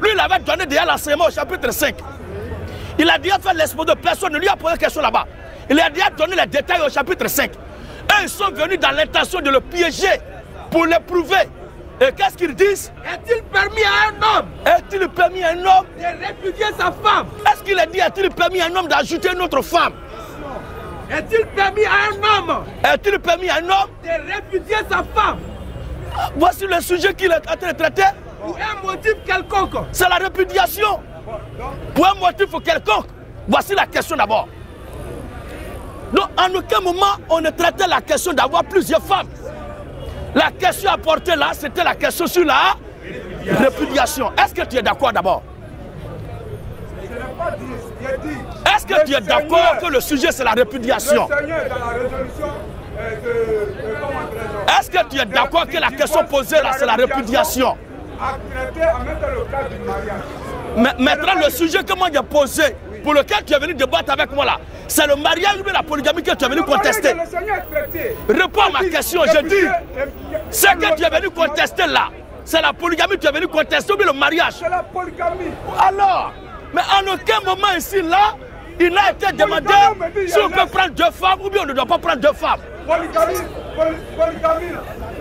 Lui, il avait donné déjà l'enseignement au chapitre 5. Il a déjà fait l'exposé, personne ne lui a posé question là-bas. Il a déjà donné les détails au chapitre 5. Et ils sont venus dans l'intention de le piéger pour l'éprouver. Et qu'est-ce qu'ils disent? Est-il permis à un homme Est-il permis à un homme de répudier sa femme Est-ce qu'il a dit est-il permis à un homme d'ajouter une autre femme? Est-il permis à un homme Est-il permis à un homme de répudier sa femme Voici le sujet qu'il est en train de traiter. Pour un motif quelconque C'est la répudiation. Pour un motif quelconque. Voici la question d'abord. Donc, en aucun moment, on ne traitait la question d'avoir plusieurs femmes. La question apportée là, c'était la question sur la répudiation. Est-ce que tu es d'accord d'abord? Est-ce que tu es d'accord que le sujet c'est la répudiation? Euh, Est-ce que tu es d'accord que la question posée là c'est la répudiation? Temps le cas du mariage. Mais maintenant, le sujet que moi j'ai posé, pour lequel tu es venu débattre avec moi là, c'est le mariage ou bien la polygamie que tu es venu contester? Réponds à ma question, je dis. Ce que tu es venu contester là, c'est la polygamie que tu es venu contester ou bien le mariage? C'est la polygamie. Alors, mais en aucun moment ici là, il n'a été demandé si on peut prendre deux femmes ou bien on ne doit pas prendre deux femmes. Polygamie, poly- polygamie,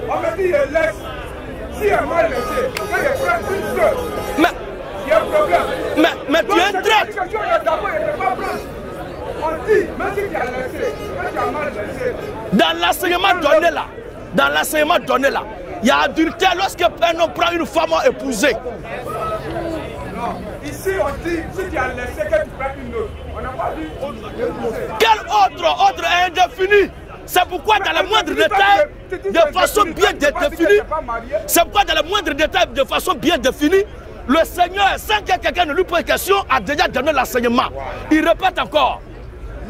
on me dit, laisse. Laissé, une. Mais, Il y a un problème. mais, mais tu es un cette traître. communication, il y a d'abord, il n'était pas prendre. On dit, même si tu as laissé, quand tu as mal laissé, Dans l'enseignement donné là, dans l'enseignement donné là, il y a adultère lorsque un homme prend une femme à épouser. non. Ici, on dit, si tu as laissé, que tu prends une autre. On n'a pas dit épouser. Quel autre ordre est indéfini? C'est pourquoi dans les moindres détails, de façon bien définie, c'est pourquoi dans les moindres détails, de façon bien définie, le Seigneur, sans que quelqu'un ne lui pose question, a déjà donné l'enseignement. Il répète encore.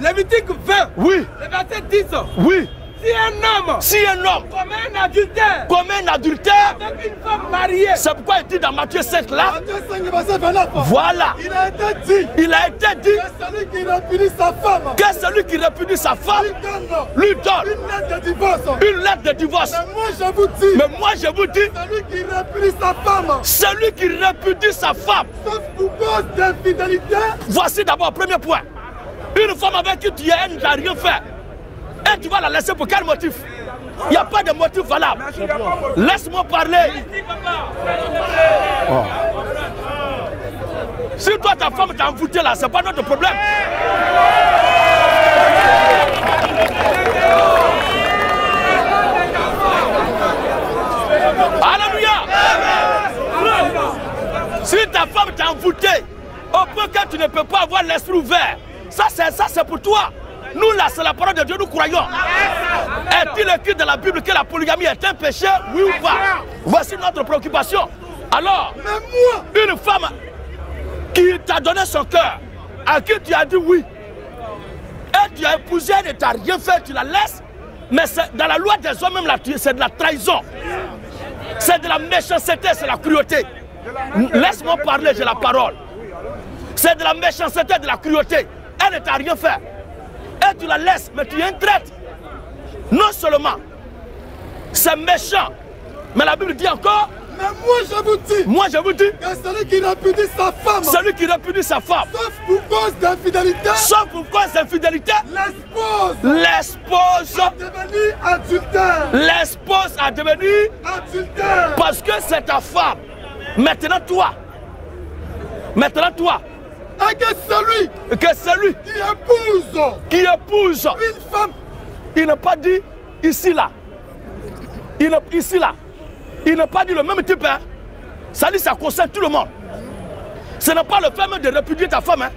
Lévitique 20, Oui, le verset 10. oui. Si un homme Si un homme commet un adultère commet un adultère, avec une femme mariée, c'est pourquoi il dit dans Matthieu 5 là, Matthieu 5, verset 29. voilà, Il a été dit il a été dit que celui qui répudie sa femme que celui qui répudie sa femme lui donne lui donne une lettre de divorce. une lettre de divorce. Mais moi je vous dis, Mais moi je vous dis, celui qui répudie sa femme, celui qui sa femme, sauf pour cause d'infidélité, voici d'abord premier point. Une femme avec qui tu es, elle n'a rien fait. Et tu vas la laisser pour quel motif? Il n'y a pas de motif valable. Laisse-moi parler. Oh. Si toi ta femme t'a envoûté là, c'est pas notre problème. Alléluia. Si ta femme t'a envoûté, au point que tu ne peux pas avoir l'esprit ouvert, ça c'est pour toi. Nous là, c'est la parole de Dieu, nous croyons. Est-il écrit dans la Bible que la polygamie est un péché, oui ou pas? Voici notre préoccupation. Alors, une femme, qui t'a donné son cœur, à qui tu as dit oui, et tu as épousé, elle ne t'a rien fait, tu la laisses, mais dans la loi des hommes, même c'est de la trahison. C'est de la méchanceté, c'est la cruauté. Laisse-moi parler, j'ai la parole. C'est de la méchanceté, de la cruauté. Elle ne t'a rien fait. Tu la laisses, mais tu es une traite. Non seulement, c'est méchant, mais la Bible dit encore, Mais moi, je vous dis moi je vous dis, que celui qui répudie sa femme, celui qui répudie sa femme, sauf pour cause d'infidélité, sauf pour cause d'infidélité, l'expose l'expose, à devenir adultère. l'expose à devenir, Adultère. parce que c'est ta femme. Maintenant toi, maintenant toi, Et que celui que celui qui épouse qui épouse, une femme, il n'a pas dit ici là, il n'a ici là, il n'a pas dit le même type. Hein. Ça dit ça concerne tout le monde. Ce n'est pas le fait même de répudier ta femme. Hein.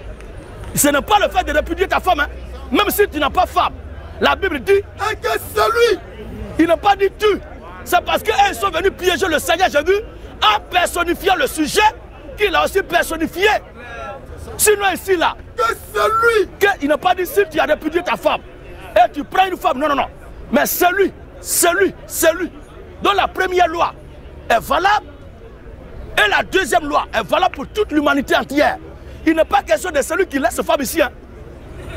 Ce n'est pas le fait de répudier ta femme. Hein. Même si tu n'as pas femme. La Bible dit, et que celui il n'a pas dit tu. C'est parce qu'ils sont venus piéger le Seigneur Jésus en personnifiant le sujet qu'il a aussi personnifié. Sinon ici là, que celui que- il n'a pas dit si tu as répudié ta femme et tu prends une femme. Non, non, non. Mais celui, celui, celui dont la première loi est valable et la deuxième loi est valable pour toute l'humanité entière. Il n'est pas question de celui qui laisse femme ici. hein,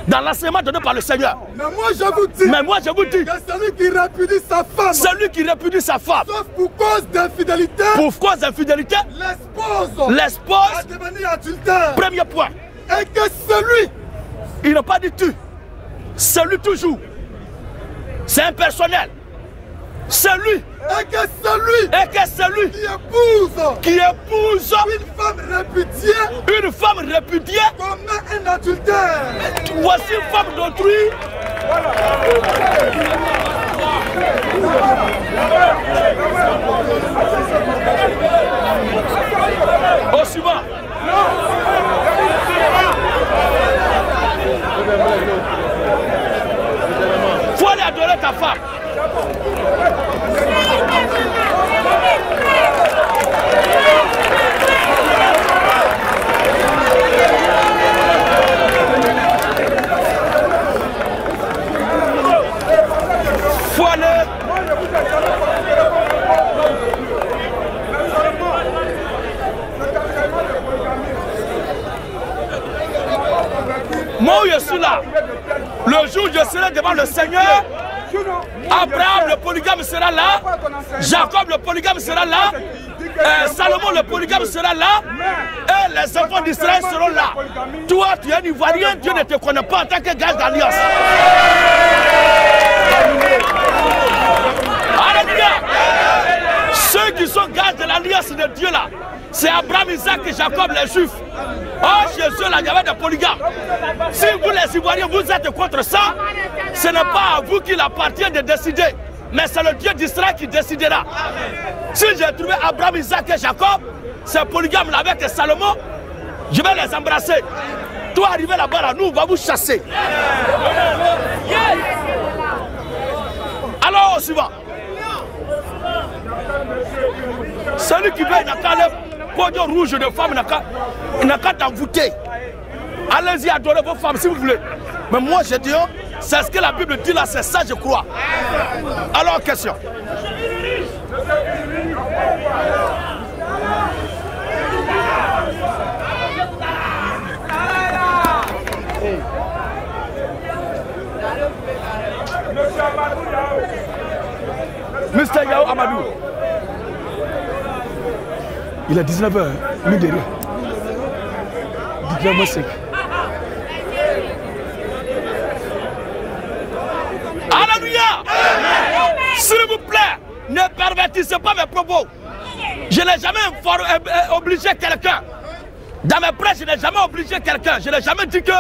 dans l'enseignement donné par le Seigneur. Mais moi je vous dis Mais moi je vous dis, que celui qui répudie sa femme, celui qui répudie sa femme sauf pour cause d'infidélité, pour cause d'infidélité, l'expose à l'expose, devenir adultère. premier point. Et que celui Il n'a pas dit tu. Celui toujours. C'est impersonnel. Celui et que celui et que celui qui épouse qui épouse une femme répudiée une femme répudiée, commet un adultère. voici une femme d'autrui. Au suivant. Faut aller adorer ta femme. Moi je suis là, le jour où je serai devant le Seigneur, Abraham le polygame sera là, Jacob le polygame sera là, euh, Salomon le polygame sera là, et les enfants d'Israël seront là. Toi, tu es un Ivoirien, Dieu ne te connaît pas en tant que gage d'alliance. Alléluia. Ceux qui sont gages de l'alliance de Dieu là, c'est Abraham, Isaac et Jacob, les Juifs. Oh, eux là, il y avait des polygames. Si vous les Ivoiriens, vous êtes contre ça, ce n'est pas à vous qu'il appartient de décider. Mais c'est le Dieu d'Israël qui décidera. Si j'ai trouvé Abraham, Isaac et Jacob, ces polygames avec Salomon, je vais les embrasser. Toi, arrivé là-bas, là, nous, on va vous chasser. Alors, au suivant. Celui qui veut, il le pognon rouge de femme, n'a qu'à- t'envoûter. Allez-y, adorez vos femmes si vous voulez. Mais moi, je dis, oh, c'est ce que la Bible dit là, c'est ça, je crois. Alors, question. Mr. Yao Amadou. Il est 19h, lui derrière. 19h 5. Alléluia S'il vous plaît, ne pervertissez pas mes propos. Je n'ai jamais euh, euh, obligé quelqu'un. Dans mes prêches, je n'ai jamais obligé quelqu'un. Je n'ai jamais dit que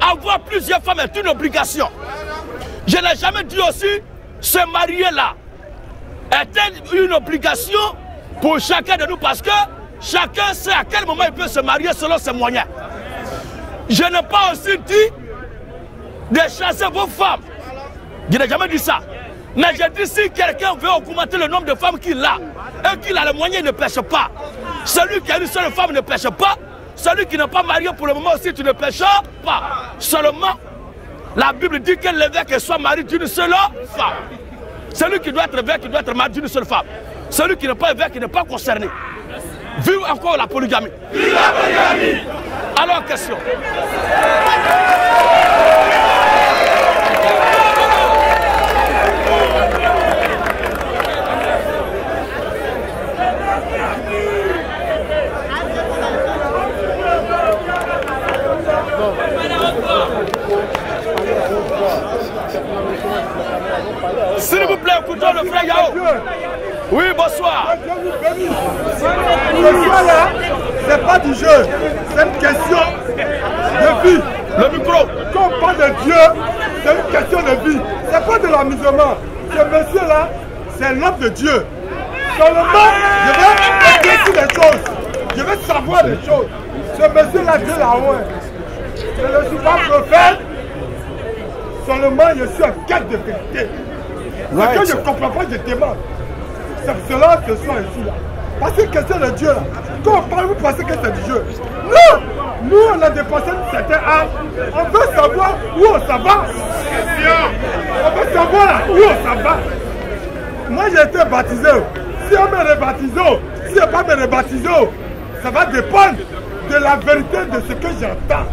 avoir plusieurs femmes est une obligation. Je n'ai jamais dit aussi se marier là est une obligation? Pour chacun de nous parce que chacun sait à quel moment il peut se marier selon ses moyens. Je n'ai pas aussi dit de chasser vos femmes. Je n'ai jamais dit ça. Mais j'ai dit si quelqu'un veut augmenter le nombre de femmes qu'il a et qu'il a les moyens, il ne pêche pas. Celui qui a une seule femme ne pêche pas. celui qui n'est pas marié pour le moment aussi, tu ne pêches pas. Seulement, la Bible dit que l'évêque soit marié d'une seule femme. Celui qui doit être évêque, doit être marié d'une seule femme. Celui qui n'est pas évêque, n'est pas concerné. Vive encore la polygamie. Vive la polygamie Alors, question. S'il vous plaît, écoutons le frère Yao. Oui, bonsoir. Ce soir-là, c'est pas du jeu, c'est une question de vie. Le micro. Quand on parle de Dieu, c'est une question de vie. C'est pas de l'amusement. Ce monsieur-là, c'est l'homme de Dieu. Seulement, je vais éclaircir les choses. Je vais savoir les choses. Ce monsieur-là, Dieu l'a loin. Je ne suis pas prophète. Seulement, je suis en quête de vérité. Ce que je ne comprends pas, je demande. Cela je suis ici là. Parce que question de Dieu là. Quand on parle, vous pensez que c'est du jeu. Non Nous, on a dépassé un certain âge. On veut savoir où on s'en va. On veut savoir là, où on s'en va. Moi, j'ai été baptisé. Si on me rebaptise, si on pas me rebaptiser, ça va dépendre de la vérité de ce que j'entends.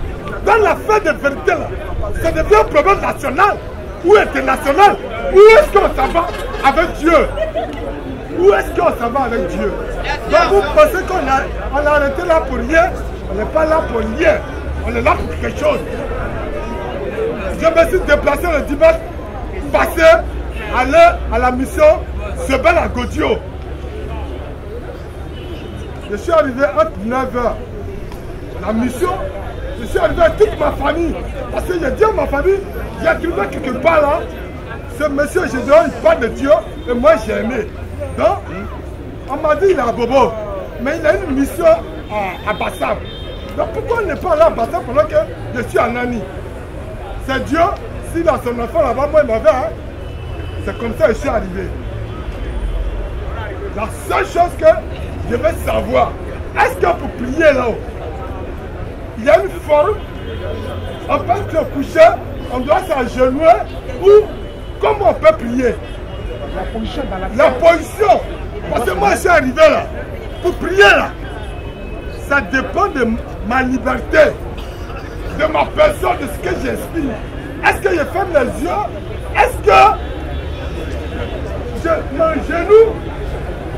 Dans la fin de vérité là, ça devient un problème national ou international. Où est-ce qu'on s'en va avec Dieu? Où est-ce qu'on s'en va avec Dieu? Donc vous pensez qu'on a, on arrêté là pour rien? On n'est pas là pour rien. On est là pour quelque chose. Je me suis déplacé le dimanche passé, aller à la mission Sebel à Godio. Je suis arrivé entre 9h. La mission, je suis arrivé avec toute ma famille. Parce que j'ai dit à ma famille, j'ai trouvé quelque part là, ce monsieur, je dis, il parle de Dieu, et moi j'ai aimé. Donc, on m'a dit, il à Bobo, mais il a une mission à, à Bassam. Donc pourquoi on n'est pas là à Bassam pendant que je suis en Nani? C'est Dieu, s'il a son enfant là-bas, moi il m'avait, hein, c'est comme ça que je suis arrivé. La seule chose que je veux savoir, est-ce que pour prier là-haut, il y a une forme, on peut se coucher, on doit s'agenouiller ou comment on peut prier? La position dans la La position, parce que moi je suis arrivé là, pour prier là, ça dépend de ma liberté, de ma personne, de ce que j'exprime. Est-ce que je ferme les yeux? Est-ce que je mon genou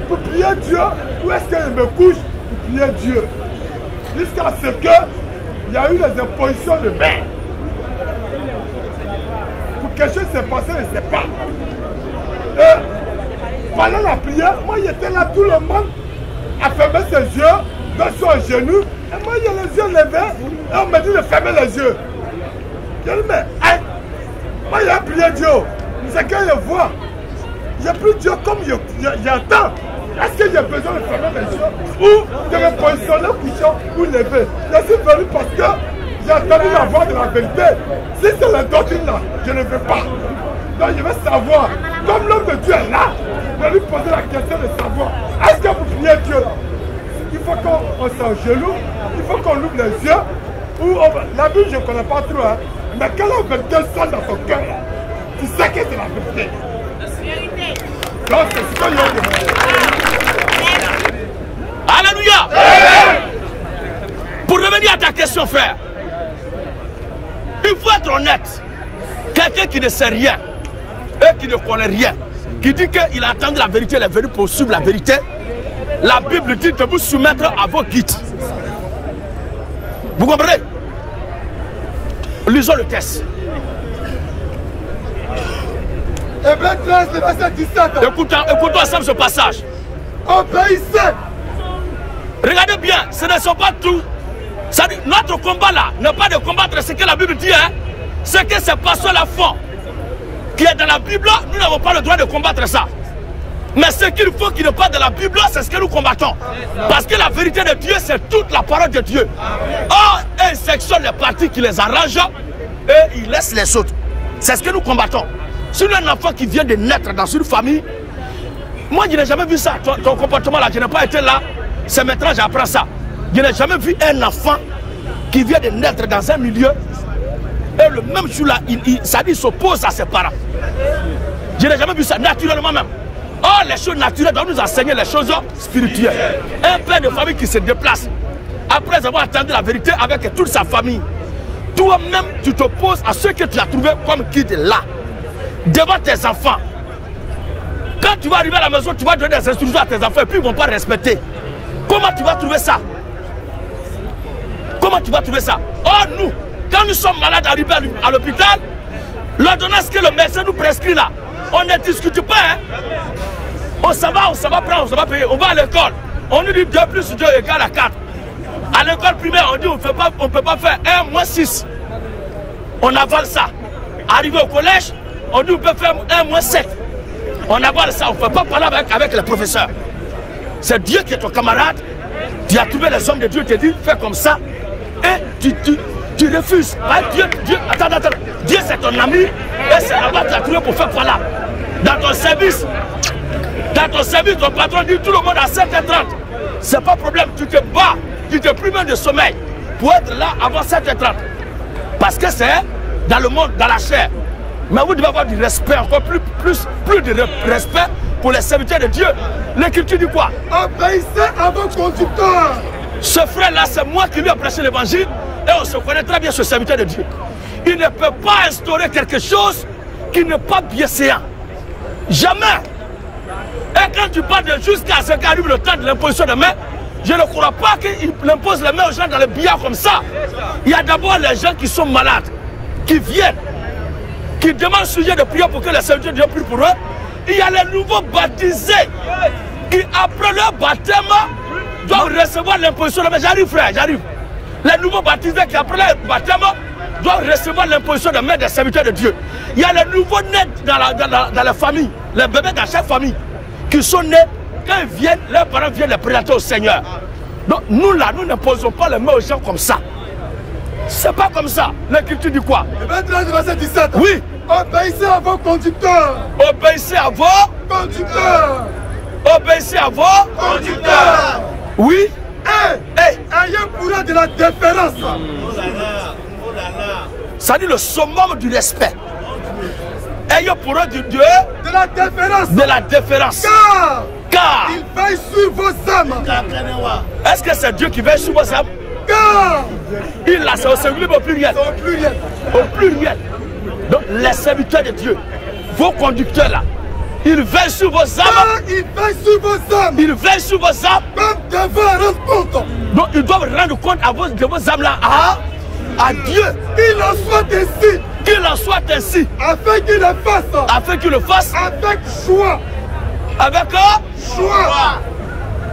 pour prier Dieu? Ou est-ce que je me couche pour prier Dieu? Jusqu'à ce que il y a eu les impositions de main. Pour quelque chose s'est passé, je ne sais pas. Et pendant la prière, moi j'étais là, tout le monde a fermé ses yeux, dans son genou, et moi j'ai les yeux levés, et on m'a dit de fermer les yeux. Je dis, mais, hein, moi j'ai prié Dieu, c'est que je vois. J'ai pris Dieu comme j'entends. Est-ce que j'ai besoin de fermer les yeux ou de me positionner couchant ou lever Je suis venu parce que j'ai entendu la voix de la vérité. Si c'est la doctrine là, je ne veux pas. Donc je veux savoir, comme l'homme de Dieu est là, je vais lui poser la question de savoir, est-ce que vous priez Dieu là? Il faut qu'on s'engeloue, il faut qu'on ouvre les yeux. Ou on- la Bible, je ne connais pas trop, hein, mais quand la vérité sonne dans ton cœur, là, tu sais que c'est la vérité. Donc c'est ce que je veux demander. Alléluia. Pour revenir à ta question, frère, il faut être honnête. Quelqu'un qui ne sait rien et qui ne connaît rien, qui dit qu'il a entendu la vérité, il est venu pour suivre la vérité, la Bible dit de vous soumettre à vos guides. Vous comprenez? Lisons le test. Hébreu 13, le verset 17. Écoutons, écoutons ensemble ce passage. Obéissez. Regardez bien, ce ne sont pas dit, notre combat là n'est pas de combattre ce que la Bible dit. Hein. Ce que ces pasteurs là font, qui est dans la Bible, nous n'avons pas le droit de combattre ça. Mais ce qu'il faut qu'il n'est pas dans la Bible, c'est ce que nous combattons. Parce que la vérité de Dieu, c'est toute la parole de Dieu. Or, ils sectionnent les parties qui les arrangent et ils laissent les autres. C'est ce que nous combattons. Si un enfant qui vient de naître dans une famille, moi je n'ai jamais vu ça. Ton, ton comportement là, je n'ai pas été là. C'est maintenant j'apprends ça. Je n'ai jamais vu un enfant qui vient de naître dans un milieu et le même jour-là, il, il, s'oppose à ses parents. Je n'ai jamais vu ça naturellement même. Or, les choses naturelles doivent nous enseigner les choses spirituelles. Un père de famille qui se déplace après avoir entendu la vérité avec toute sa famille. Toi-même, tu t'opposes à ce que tu as trouvé comme guide là, devant tes enfants. Quand tu vas arriver à la maison, tu vas donner des instructions à tes enfants et puis ils ne vont pas respecter. Comment tu vas trouver ça? Comment tu vas trouver ça? Or, nous, quand nous sommes malades arrivés à l'hôpital, l'ordonnance que le médecin nous prescrit là, on ne discute pas. Hein? On s'en va, on s'en va prendre, on s'en va payer. On va à l'école. On nous dit 2 plus 2 égale à 4. À l'école primaire, on dit on ne peut pas faire 1 moins 6. On avale ça. Arrivé au collège, on dit on peut faire 1 moins 7. On avale ça, on ne peut pas parler avec, avec les professeurs. C'est Dieu qui est ton camarade. Tu as trouvé les hommes de Dieu, tu dit fais comme ça. Et tu, tu, tu refuses. Ah, Dieu, Dieu, attends, attends. Dieu c'est ton ami. Et c'est là-bas que tu as trouvé pour faire quoi là? Dans ton service. Dans ton service, ton patron dit tout le monde à 7h30. C'est pas problème, tu te bats, tu te primes de sommeil pour être là avant 7h30. Parce que c'est dans le monde, dans la chair. Mais vous devez avoir du respect, encore plus, plus, plus de respect pour les serviteurs de Dieu. L'écriture dit quoi? Obéissez à vos conducteurs. Ce frère-là, c'est moi qui lui ai prêché l'évangile et on se connaît très bien ce serviteur de Dieu. Il ne peut pas instaurer quelque chose qui n'est pas bienséant. Jamais. Et quand tu parles de jusqu'à ce qu'arrive le temps de l'imposition de main, je ne crois pas qu'il impose les mains aux gens dans le billard comme ça. Il y a d'abord les gens qui sont malades, qui viennent, qui demandent sujet de prière pour que les serviteurs de Dieu prient pour eux. Il y a les nouveaux baptisés qui, après leur baptême, doivent recevoir l'imposition de main. J'arrive, frère, j'arrive. Les nouveaux baptisés qui, après leur baptême, doivent recevoir l'imposition de main des serviteurs de Dieu. Il y a les nouveaux nés dans la, dans la, dans famille, les bébés dans chaque famille, qui sont nés, quand ils viennent, leurs parents viennent les présenter au Seigneur. Donc nous là, nous ne posons pas les mains aux gens comme ça. C'est pas comme ça. L'écriture dit quoi? Le 23 verset 17. Oui. Obéissez à vos conducteurs. Obéissez à vos conducteurs. Obéissez à vos conducteurs. Oui. Hey. ayez pour eux de la déférence. Ça dit le summum du respect. Ayez pour eux du Dieu de la déférence. De la déférence. Car, Car il veille sur vos âmes. Est-ce que c'est Dieu qui veille sur vos âmes? Car il l'a, c'est au singulier au pluriel. Au pluriel. Au pluriel. Donc les serviteurs de Dieu, vos conducteurs là, sur vos âmes. Il veille sur vos âmes. Veillent sur vos âmes. Comme devant. Donc ils doivent rendre compte à vos, de vos âmes là à, à Dieu. Qu'il en soit ainsi. Qu'il en soit ainsi. Afin qu'il le fasse. Afin qu'il le fasse. Avec choix. Avec un choix.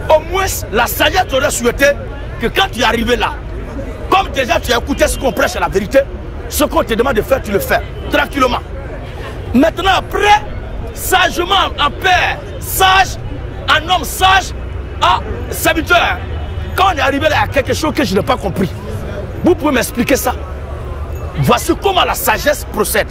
Au moins, la sagesse aurait souhaité que quand tu es arrivé là, comme déjà tu as écouté ce qu'on prêche à la vérité, ce qu'on te demande de faire, tu le fais tranquillement. Maintenant, après, sagement en père, sage, un homme sage, à serviteur. Quand on est arrivé là, a quelque chose que je n'ai pas compris. Vous pouvez m'expliquer ça? Voici comment la sagesse procède.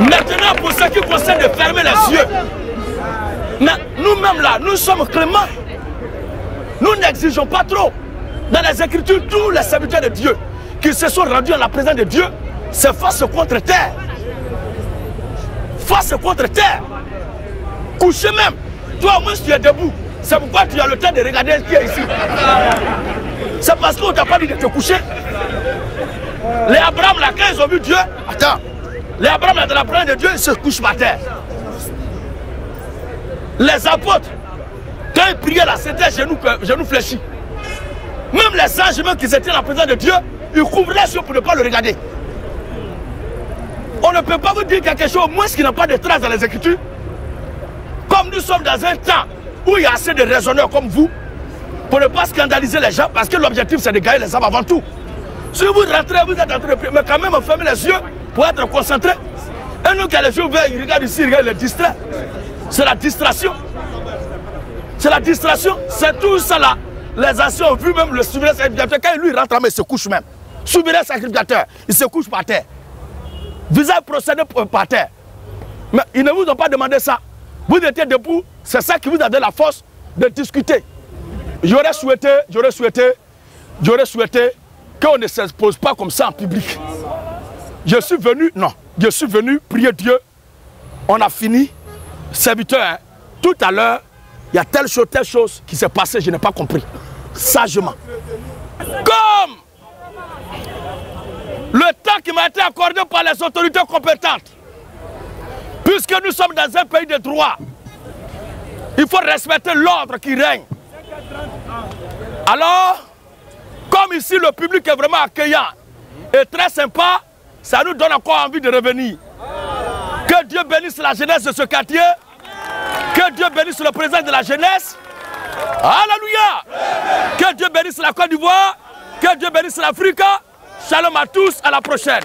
Maintenant, pour ce qui concerne de fermer les yeux, nous-mêmes là, nous sommes cléments. Nous n'exigeons pas trop. Dans les Écritures, tous les serviteurs de Dieu qui se sont rendus à la présence de Dieu, c'est face contre terre. Face contre terre. Coucher même. Toi, au moins, tu es debout. C'est pourquoi tu as le temps de regarder qui est ici. C'est parce qu'on ne t'a pas dit de te coucher. Les Abraham, là, quand ils ont vu Dieu, attends, les Abraham, là, de la présence de Dieu, ils se couchent par terre. Les apôtres, quand ils priaient là, c'était genoux, genoux fléchis. Même les anges, même qui étaient dans la présence de Dieu, ils couvraient les yeux pour ne pas le regarder. On ne peut pas vous dire quelque chose, moins qui n'a pas de traces dans les Écritures. Comme nous sommes dans un temps où il y a assez de raisonneurs comme vous, pour ne pas scandaliser les gens, parce que l'objectif c'est de gagner les âmes avant tout. Si vous rentrez, vous êtes en train de prier, mais quand même fermez les yeux pour être concentré. Et nous qui les yeux ouverts, il regarde ici, il regarde, il est distrait. C'est la distraction. C'est la distraction. C'est tout ça là. Les anciens ont vu même le sacrificateur. Quand lui rentre, il se couche même. Souverain sacrificateur, il se couche par terre. Visage procédé par terre. Mais ils ne vous ont pas demandé ça. Vous étiez debout, c'est ça qui vous a donné la force de discuter. J'aurais souhaité, j'aurais souhaité, j'aurais souhaité qu'on ne s'expose pas comme ça en public. Je suis venu, non, je suis venu prier Dieu. On a fini. Serviteur, hein, tout à l'heure, il y a telle chose, telle chose qui s'est passée, je n'ai pas compris. Sagement. Comme le temps qui m'a été accordé par les autorités compétentes, puisque nous sommes dans un pays de droit, il faut respecter l'ordre qui règne. Alors, comme ici le public est vraiment accueillant et très sympa, ça nous donne encore envie de revenir. Que Dieu bénisse la jeunesse de ce quartier. Que Dieu bénisse le président de la jeunesse. Alléluia. Que Dieu bénisse la Côte d'Ivoire. Que Dieu bénisse l'Afrique. Shalom à tous, à la prochaine.